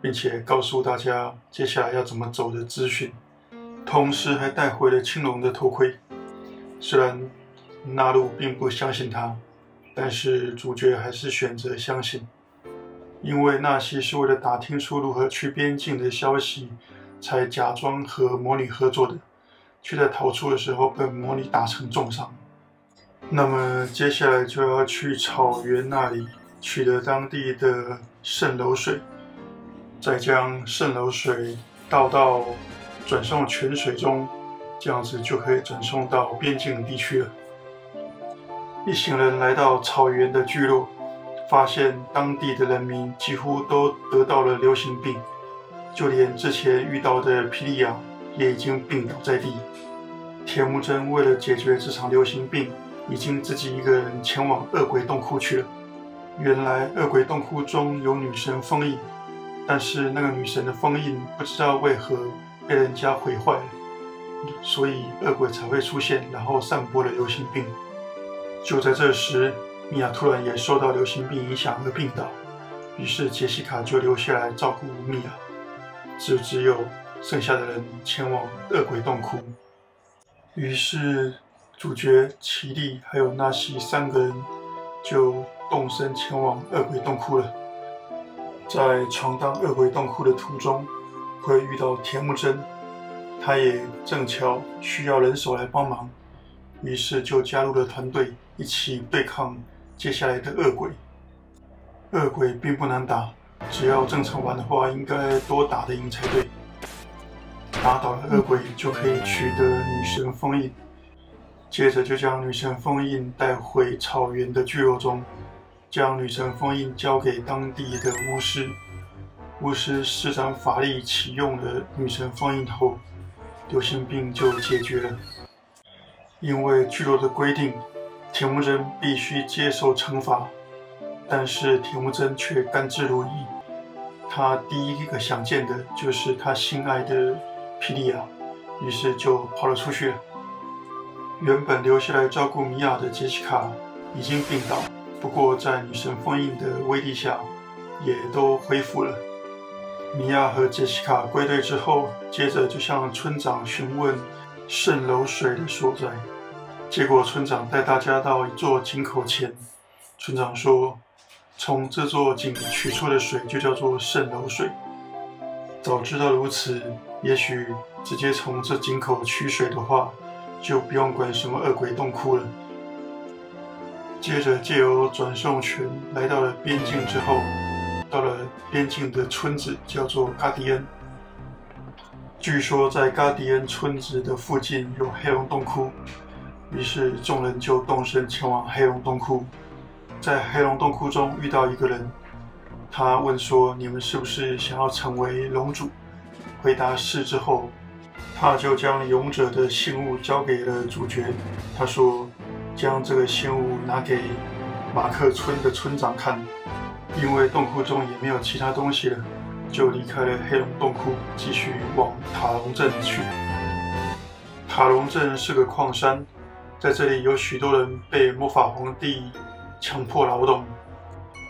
并且告诉大家接下来要怎么走的资讯，同时还带回了青龙的头盔。虽然纳鲁并不相信他。但是主角还是选择相信，因为纳西是为了打听出如何去边境的消息，才假装和魔女合作的，却在逃出的时候被魔女打成重伤。那么接下来就要去草原那里取得当地的圣楼水，再将圣楼水倒到转送泉水中，这样子就可以转送到边境地区了。一行人来到草原的聚落，发现当地的人民几乎都得到了流行病，就连之前遇到的霹雳亚也已经病倒在地。铁木真为了解决这场流行病，已经自己一个人前往恶鬼洞窟去了。原来恶鬼洞窟中有女神封印，但是那个女神的封印不知道为何被人家毁坏了，所以恶鬼才会出现，然后散播了流行病。就在这时，米娅突然也受到流行病影响而病倒，于是杰西卡就留下来照顾米娅，就只有剩下的人前往恶鬼洞窟。于是主角奇力还有纳西三个人就动身前往恶鬼洞窟了。在闯荡恶鬼洞窟的途中，会遇到田木真，他也正巧需要人手来帮忙，于是就加入了团队，一起对抗。接下来的恶鬼，恶鬼并不难打，只要正常玩的话，应该多打得赢才对。打倒了恶鬼，就可以取得女神封印，接着就将女神封印带回草原的聚落中，将女神封印交给当地的巫师。巫师施展法力启用了女神封印后，流行病就解决了。因为聚落的规定。铁木真必须接受惩罚，但是铁木真却甘之如饴。他第一个想见的就是他心爱的皮利亚，于是就跑了出去。原本留下来照顾米娅的杰西卡已经病倒，不过在女神封印的威力下，也都恢复了。米娅和杰西卡归队之后，接着就向村长询问渗漏水的所在。结果，村长带大家到一座井口前。村长说：“从这座井取出的水就叫做渗漏水。早知道如此，也许直接从这井口取水的话，就不用管什么恶鬼洞窟了。”接着，借由转送权来到了边境之后，到了边境的村子叫做嘎迪恩。据说，在嘎迪恩村子的附近有黑龙洞窟。于是众人就动身前往黑龙洞窟，在黑龙洞窟中遇到一个人，他问说：“你们是不是想要成为龙主？”回答是之后，他就将勇者的信物交给了主角。他说：“将这个信物拿给马克村的村长看，因为洞窟中也没有其他东西了。”就离开了黑龙洞窟，继续往塔隆镇去。塔隆镇是个矿山。在这里有许多人被魔法皇帝强迫劳动。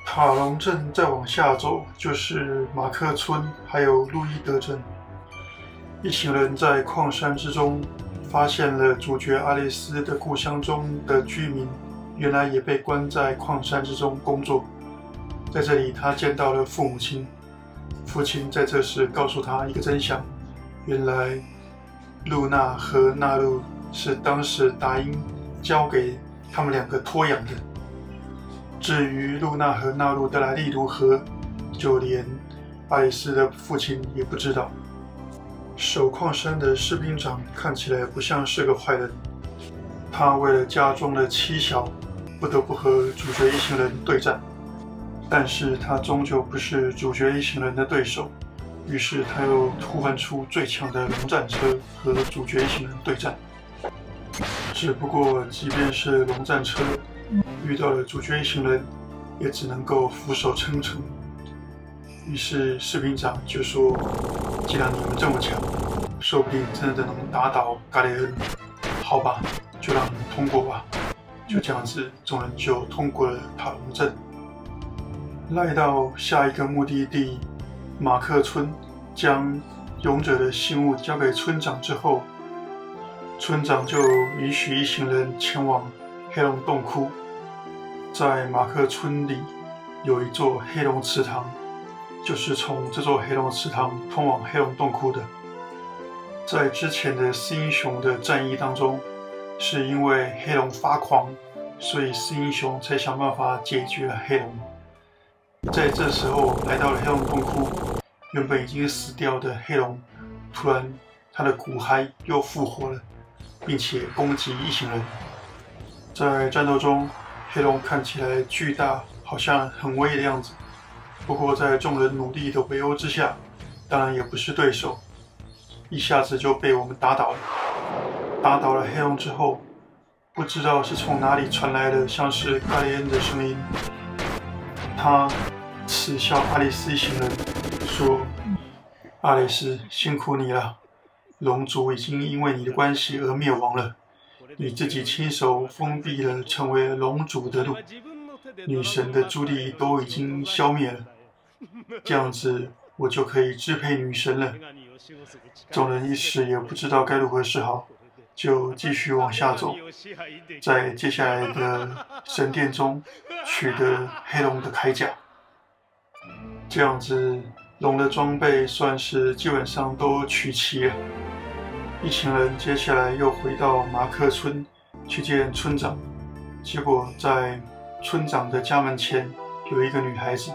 塔隆镇再往下走就是马克村，还有路易德镇。一行人在矿山之中发现了主角阿丽丝的故乡中的居民，原来也被关在矿山之中工作。在这里，他见到了父母亲。父亲在这时告诉他一个真相：原来露娜和纳露。是当时达英交给他们两个托养的。至于露娜和纳露的来历如何，就连爱丽丝的父亲也不知道。守矿山的士兵长看起来不像是个坏人，他为了家中的妻小，不得不和主角一行人对战。但是他终究不是主角一行人的对手，于是他又呼唤出最强的龙战车和主角一行人对战。只不过，即便是龙战车遇到了主角一行人，也只能够俯首称臣。于是士兵长就说：“既然你们这么强，说不定真的能打倒嘎雷恩。好吧，就让你们通过吧。”就这样子，众人就通过了塔隆镇，来到下一个目的地马克村，将勇者的信物交给村长之后。村长就允许一行人前往黑龙洞窟。在马克村里有一座黑龙池塘，就是从这座黑龙池塘通往黑龙洞窟的。在之前的四英雄的战役当中，是因为黑龙发狂，所以四英雄才想办法解决了黑龙。在这时候来到了黑龙洞窟，原本已经死掉的黑龙，突然他的骨骸又复活了。并且攻击一行人。在战斗中，黑龙看起来巨大，好像很威的样子。不过，在众人努力的围殴之下，当然也不是对手，一下子就被我们打倒了。打倒了黑龙之后，不知道是从哪里传来的像是盖雷恩的声音，他耻笑阿里斯一行人，说：“阿里斯，辛苦你了，龙族已经因为你的关系而灭亡了，你自己亲手封闭了成为龙主的路，女神的朱莉都已经消灭了，这样子。”我就可以支配女神了。众人一时也不知道该如何是好，就继续往下走，在接下来的神殿中取得黑龙的铠甲。这样子，龙的装备算是基本上都取齐了。一行人接下来又回到马克村去见村长，结果在村长的家门前有一个女孩子，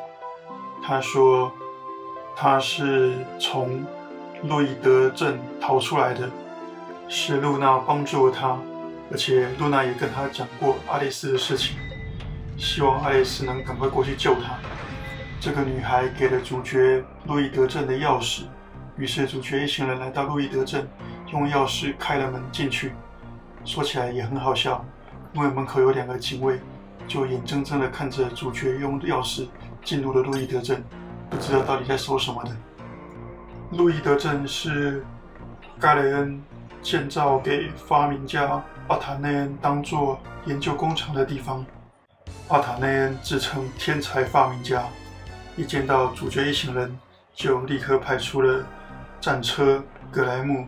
他说。他是从路易德镇逃出来的，是露娜帮助了他，而且露娜也跟他讲过爱丽丝的事情，希望爱丽丝能赶快过去救他。这个女孩给了主角路易德镇的钥匙，于是主角一行人来到路易德镇，用钥匙开了门进去。说起来也很好笑，因为门口有两个警卫，就眼睁睁地看着主角用钥匙进入了路易德镇。不知道到底在说什么的。路易德镇是盖雷恩建造给发明家阿塔内恩当做研究工厂的地方。阿塔内恩自称天才发明家，一见到主角一行人，就立刻派出了战车格莱姆。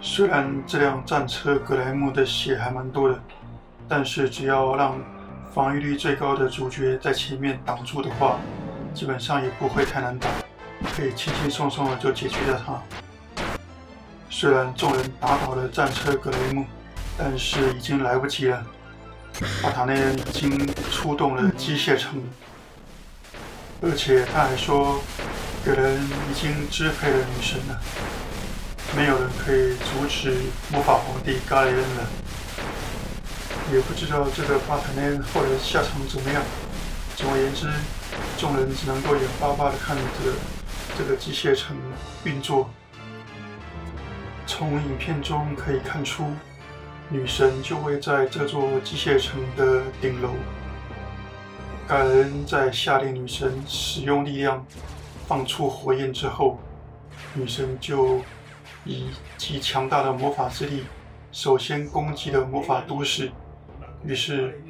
虽然这辆战车格莱姆的血还蛮多的，但是只要让防御力最高的主角在前面挡住的话。基本上也不会太难打，可以轻轻松松的就解决掉他。虽然众人打倒了战车格雷姆，但是已经来不及了。巴塔内恩已经出动了机械城，而且他还说，有人已经支配了女神了，没有人可以阻止魔法皇帝嘎雷恩了。也不知道这个巴塔内恩后来下场怎么样。总而言之。众人只能够眼巴巴的看着这个机械城运作。从影片中可以看出，女神就位在这座机械城的顶楼。盖恩在下令女神使用力量放出火焰之后，女神就以极强大的魔法之力，首先攻击了魔法都市。于是，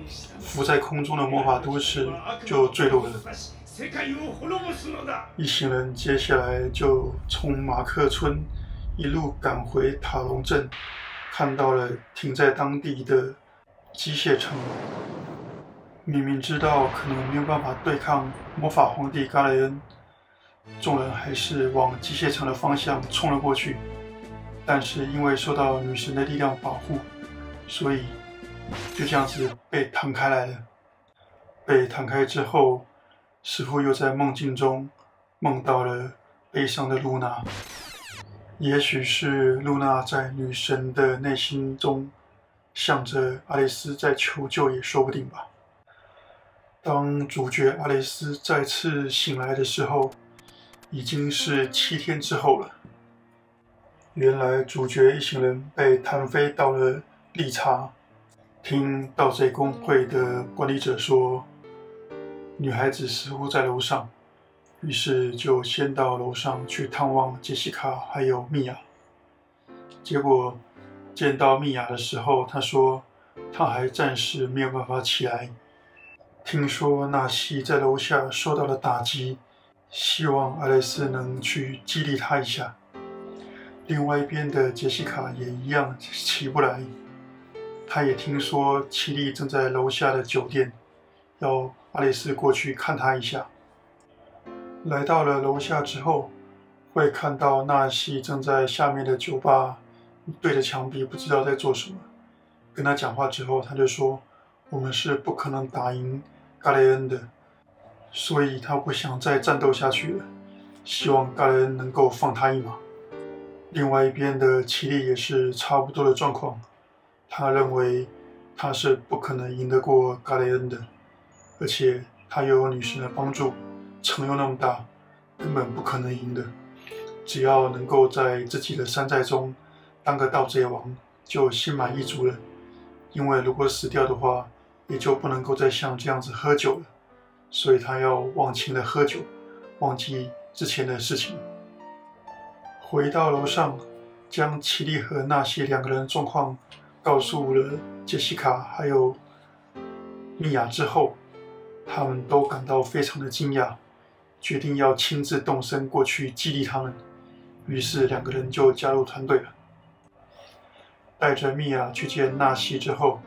浮在空中的魔法都市就坠落了。一行人接下来就从马克村一路赶回塔隆镇，看到了停在当地的机械城。明明知道可能没有办法对抗魔法皇帝嘎雷恩，众人还是往机械城的方向冲了过去。但是因为受到女神的力量保护，所以就这样子被弹开来了。被弹开之后。似乎又在梦境中梦到了悲伤的露娜，也许是露娜在女神的内心中向着阿丽丝在求救，也说不定吧。当主角阿丽丝再次醒来的时候，已经是七天之后了。原来主角一行人被弹飞到了利查，听盗贼工会的管理者说。女孩子似乎在楼上，于是就先到楼上去探望杰西卡还有米娅。结果见到米娅的时候，她说她还暂时没有办法起来。听说纳西在楼下受到了打击，希望爱丽丝能去激励她一下。另外一边的杰西卡也一样起不来，他也听说奇丽正在楼下的酒店，要。阿里斯过去看他一下，来到了楼下之后，会看到纳西正在下面的酒吧对着墙壁，不知道在做什么。跟他讲话之后，他就说：“我们是不可能打赢嘎雷恩的，所以他不想再战斗下去了，希望嘎雷恩能够放他一马。”另外一边的奇力也是差不多的状况，他认为他是不可能赢得过嘎雷恩的。而且他又有女神的帮助，城又那么大，根本不可能赢的。只要能够在自己的山寨中当个盗贼王，就心满意足了。因为如果死掉的话，也就不能够再像这样子喝酒了。所以他要忘情的喝酒，忘记之前的事情。回到楼上，将奇丽和纳西两个人的状况告诉了杰西卡还有米娅之后，他们都感到非常的惊讶，决定要亲自动身过去激励他们。于是两个人就加入团队了。带着米娅去见纳西之后，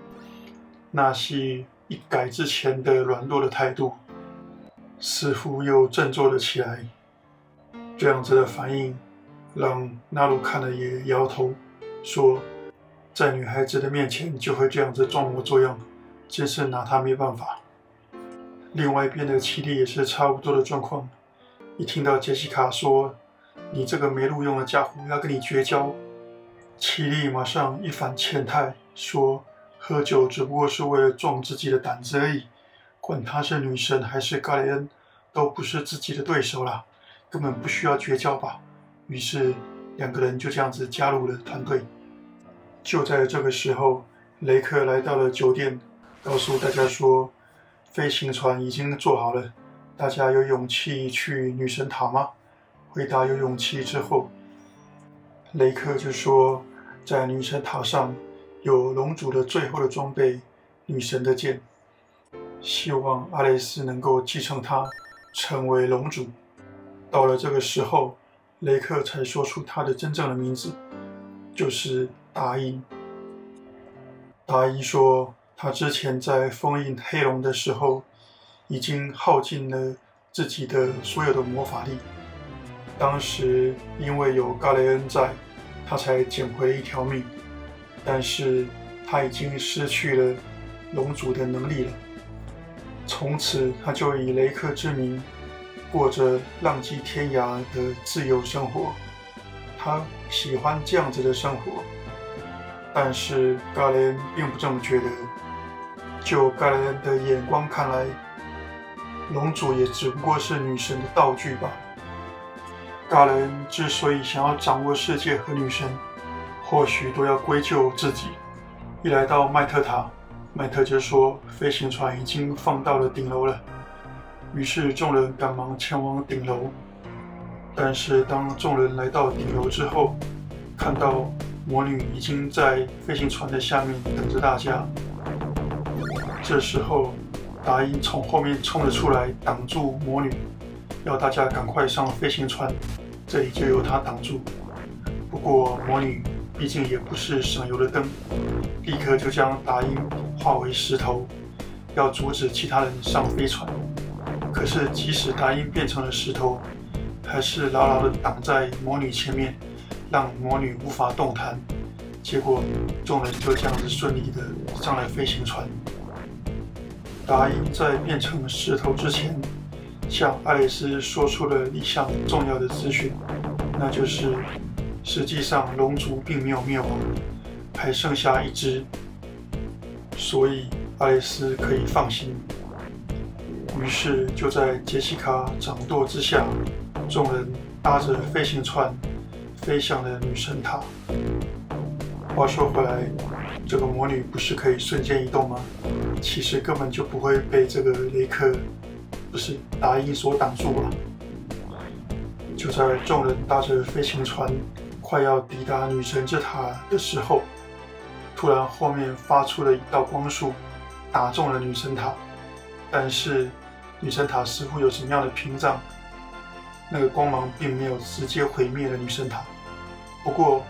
纳西一改之前的软弱的态度。似乎又振作了起来，这样子的反应让纳鲁看了也摇头，说：“在女孩子的面前就会这样子装模作样，真是拿他没办法。”另外一边的奇丽也是差不多的状况，一听到杰西卡说：“你这个没录用的家伙要跟你绝交”，奇丽马上一反前态，说：“喝酒只不过是为了壮自己的胆子而已。”管她是女神还是盖雷恩，都不是自己的对手了，根本不需要绝交吧。于是两个人就这样子加入了团队。就在这个时候，雷克来到了酒店，告诉大家说，飞行船已经做好了。大家有勇气去女神塔吗？回答有勇气之后，雷克就说，在女神塔上有龙族的最后的装备——女神的剑。希望阿雷斯能够继承他，成为龙主。到了这个时候，雷克才说出他的真正的名字，就是达因。达因说，他之前在封印黑龙的时候，已经耗尽了自己的所有的魔法力。当时因为有嘎雷恩在，他才捡回了一条命。但是他已经失去了龙主的能力了。从此，他就以雷克之名，过着浪迹天涯的自由生活。他喜欢这样子的生活，但是嘎雷恩并不这么觉得。就嘎雷恩的眼光看来，龙主也只不过是女神的道具吧。嘎雷恩之所以想要掌握世界和女神，或许都要归咎自己。一来到麦特塔。麦特就说：“飞行船已经放到了顶楼了。”于是众人赶忙前往顶楼。但是当众人来到顶楼之后，看到魔女已经在飞行船的下面等着大家。这时候，达因从后面冲了出来，挡住魔女，要大家赶快上飞行船。这里就由他挡住。不过魔女。毕竟也不是省油的灯，立刻就将达因化为石头，要阻止其他人上飞船。可是即使达因变成了石头，还是牢牢地挡在魔女前面，让魔女无法动弹。结果众人就这样子顺利地上了飞行船。达因在变成石头之前，向爱丽丝说出了一项重要的资讯，那就是。实际上，龙族并没有灭亡，还剩下一只，所以爱丽丝可以放心。于是，就在杰西卡掌舵之下，众人搭着飞行船飞向了女神塔。话说回来，这个魔女不是可以瞬间移动吗？其实根本就不会被这个雷克，不是达伊所挡住啊！就在众人搭着飞行船。快要抵达女神之塔的时候，突然后面发出了一道光束，打中了女神塔。但是女神塔似乎有什么样的屏障，那个光芒并没有直接毁灭了女神塔。不过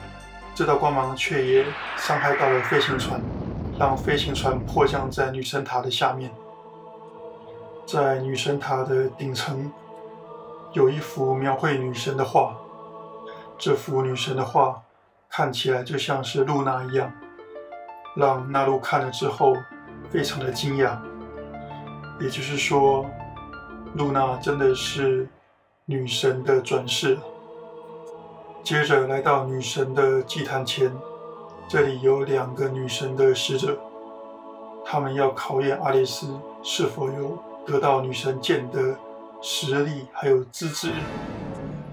这道光芒却也伤害到了飞行船，让飞行船迫降在女神塔的下面。在女神塔的顶层，有一幅描绘女神的画。这幅女神的画看起来就像是露娜一样，让纳露看了之后非常的惊讶。也就是说，露娜真的是女神的转世。接着来到女神的祭坛前，这里有两个女神的使者，他们要考验阿丽丝是否有得到女神剑的实力还有资质。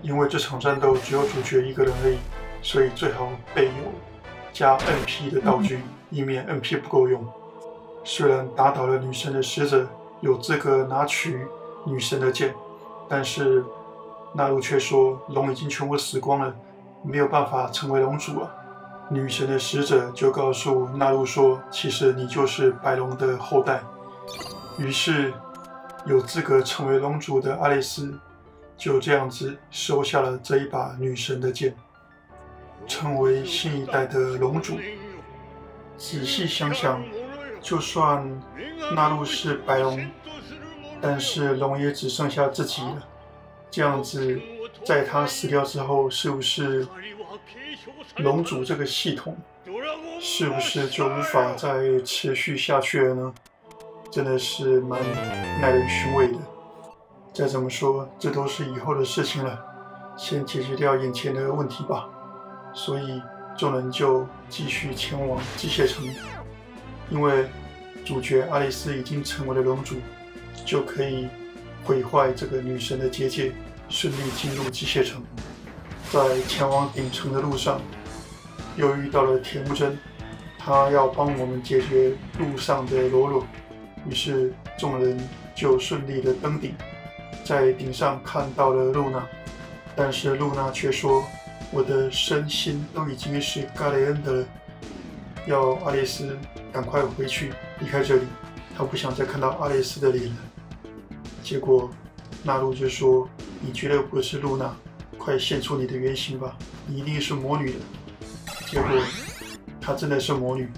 因为这场战斗只有主角一个人而已，所以最好备有加 NP 的道具，以免 NP 不够用。虽然打倒了女神的使者，有资格拿取女神的剑，但是纳鲁却说龙已经全部死光了，没有办法成为龙主啊。女神的使者就告诉纳鲁说：“其实你就是白龙的后代。”于是，有资格成为龙主的阿丽丝。就这样子收下了这一把女神的剑，成为新一代的龙主。仔细想想，就算纳入是白龙，但是龙也只剩下自己了。这样子，在他死掉之后，是不是龙主这个系统，是不是就无法再持续下去了呢？真的是蛮耐人寻味的。再怎么说，这都是以后的事情了，先解决掉眼前的问题吧。所以众人就继续前往机械城，因为主角阿丽丝已经成为了龙主，就可以毁坏这个女神的结界，顺利进入机械城。在前往顶层的路上，又遇到了铁木真，他要帮我们解决路上的罗罗，于是众人就顺利的登顶。在顶上看到了露娜，但是露娜却说：“我的身心都已经是格雷恩的了，要阿丽丝赶快回去离开这里。他不想再看到阿丽丝的脸了。”结果纳露就说：“你绝对不是露娜，快现出你的原形吧！你一定是魔女的。”结果她真的是魔女。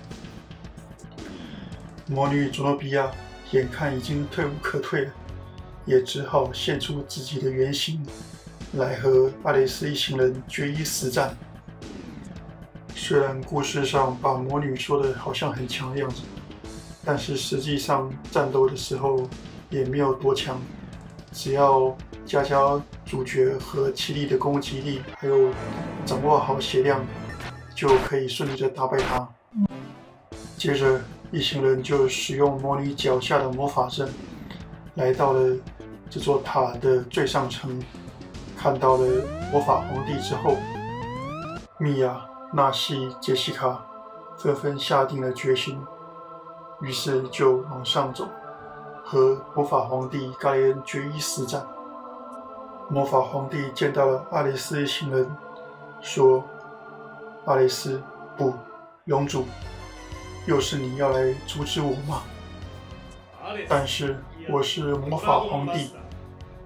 魔女佐诺比亚眼看已经退无可退了。也只好现出自己的原形，来和阿雷斯一行人决一死战。虽然故事上把魔女说的好像很强的样子，但是实际上战斗的时候也没有多强，只要加加主角和奇力的攻击力，还有掌握好血量，就可以顺利的打败他。接着一行人就使用魔女脚下的魔法阵。来到了这座塔的最上层，看到了魔法皇帝之后，米娅、纳西、杰西卡纷纷下定了决心，于是就往上走，和魔法皇帝盖恩决一死战。魔法皇帝见到了阿雷斯一行人，说：“阿雷斯，不，龙主，又是你要来阻止我吗？但是。”我是魔法皇帝，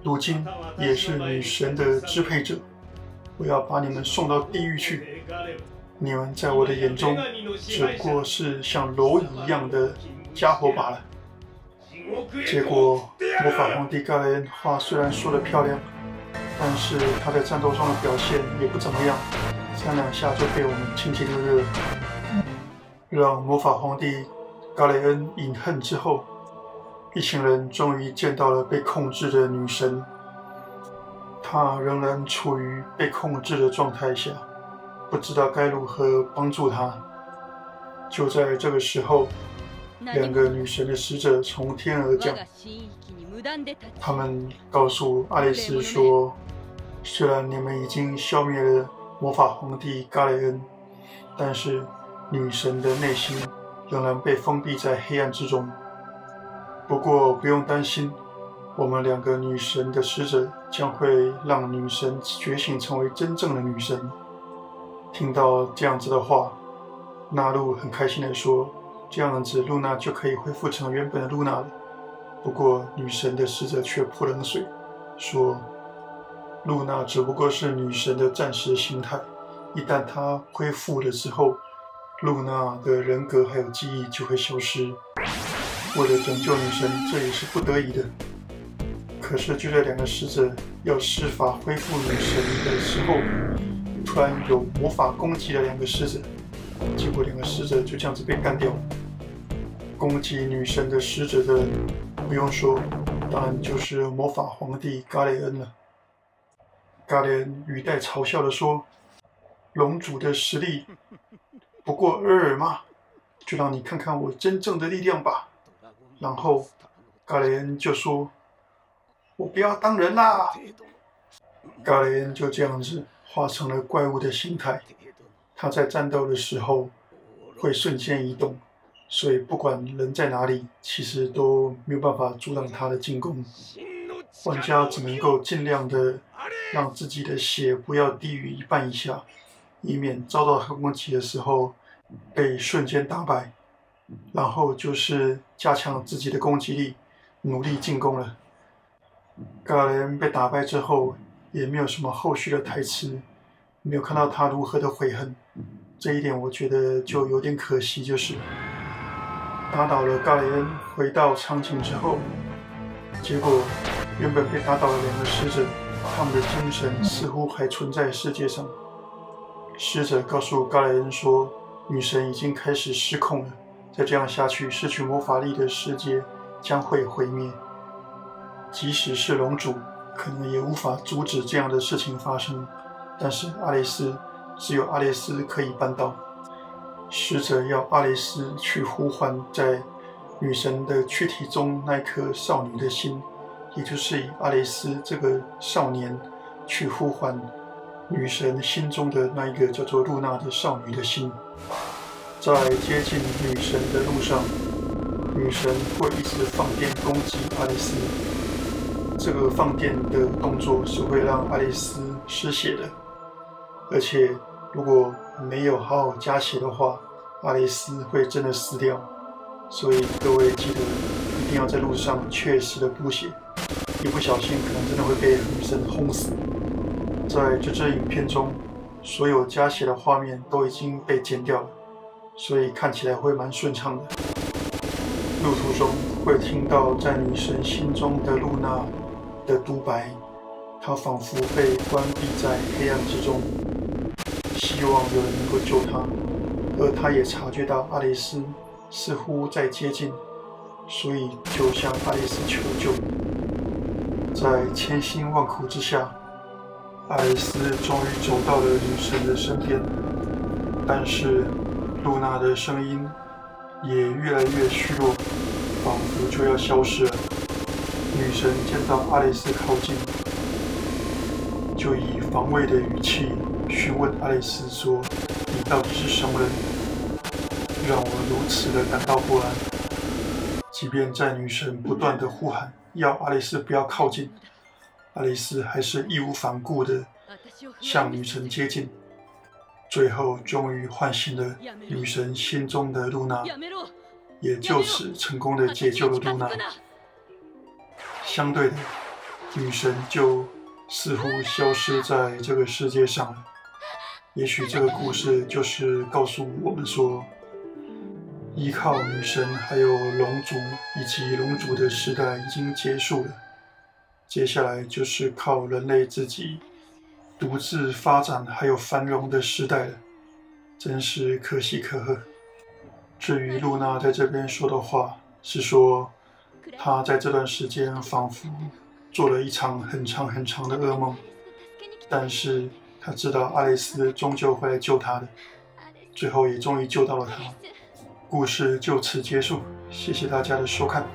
如今也是女神的支配者。我要把你们送到地狱去。你们在我的眼中只不过是像蝼蚁一样的家伙罢了。结果，魔法皇帝盖恩话虽然说的漂亮，但是他在战斗中的表现也不怎么样，三两下就被我们轻轻的热，让魔法皇帝盖雷恩饮恨之后。一行人终于见到了被控制的女神，她仍然处于被控制的状态下，不知道该如何帮助她。就在这个时候，两个女神的使者从天而降，他们告诉爱丽丝说：“虽然你们已经消灭了魔法皇帝嘎雷恩，但是女神的内心仍然被封闭在黑暗之中。”不过不用担心，我们两个女神的使者将会让女神觉醒成为真正的女神。听到这样子的话，纳露很开心地说：“这样子，露娜就可以恢复成原本的露娜了。”不过女神的使者却泼冷水，说：“露娜只不过是女神的暂时形态，一旦她恢复了之后，露娜的人格还有记忆就会消失。”为了拯救女神，这也是不得已的。可是就在两个使者要施法恢复女神的时候，突然有魔法攻击了两个使者，结果两个使者就这样子被干掉。攻击女神的使者的人，不用说，当然就是魔法皇帝嘎雷恩了。嘎雷恩语带嘲笑的说：“龙主的实力不过尔尔嘛，就让你看看我真正的力量吧。”然后，卡雷恩就说：“我不要当人啦！”嘎雷恩就这样子化成了怪物的形态。他在战斗的时候会瞬间移动，所以不管人在哪里，其实都没有办法阻挡他的进攻。玩家只能够尽量的让自己的血不要低于一半以下，以免遭到他攻击的时候被瞬间打败。然后就是加强自己的攻击力，努力进攻了。嘎雷恩被打败之后，也没有什么后续的台词，没有看到他如何的悔恨。这一点我觉得就有点可惜，就是打倒了嘎雷恩，回到场景之后，结果原本被打倒的两个使者，他们的精神似乎还存在世界上。使者告诉嘎雷恩说，女神已经开始失控了。再这样下去，失去魔法力的世界将会毁灭。即使是龙主，可能也无法阻止这样的事情发生。但是阿雷斯，只有阿雷斯可以办到。使者要阿雷斯去呼唤在女神的躯体中那颗少女的心，也就是以阿雷斯这个少年去呼唤女神心中的那一个叫做露娜的少女的心。在接近女神的路上，女神会一直放电攻击阿雷斯。这个放电的动作是会让阿雷斯失血的，而且如果没有好好加血的话，爱丽丝会真的死掉。所以各位记得一定要在路上确实的补血，一不小心可能真的会被女神轰死。在这支影片中，所有加血的画面都已经被剪掉了。所以看起来会蛮顺畅的。路途中会听到在女神心中的露娜的独白，她仿佛被关闭在黑暗之中，希望有人能够救他。而他也察觉到阿雷斯似乎在接近，所以就向阿雷斯求救。在千辛万苦之下，阿雷斯终于走到了女神的身边，但是。露娜的声音也越来越虚弱，仿佛就要消失了。女神见到阿雷斯靠近，就以防卫的语气询问阿雷斯说：“你到底是什么人，让我如此的感到不安？”即便在女神不断的呼喊要阿雷斯不要靠近，阿雷斯还是义无反顾的向女神接近。最后，终于唤醒了女神心中的露娜，也就此成功的解救了露娜。相对的，女神就似乎消失在这个世界上了。也许这个故事就是告诉我们说，依靠女神还有龙族以及龙族的时代已经结束了，接下来就是靠人类自己。独自发展还有繁荣的时代了，真是可喜可贺。至于露娜在这边说的话，是说她在这段时间仿佛做了一场很长很长的噩梦，但是他知道阿雷斯终究会来救他的，最后也终于救到了他。故事就此结束，谢谢大家的收看。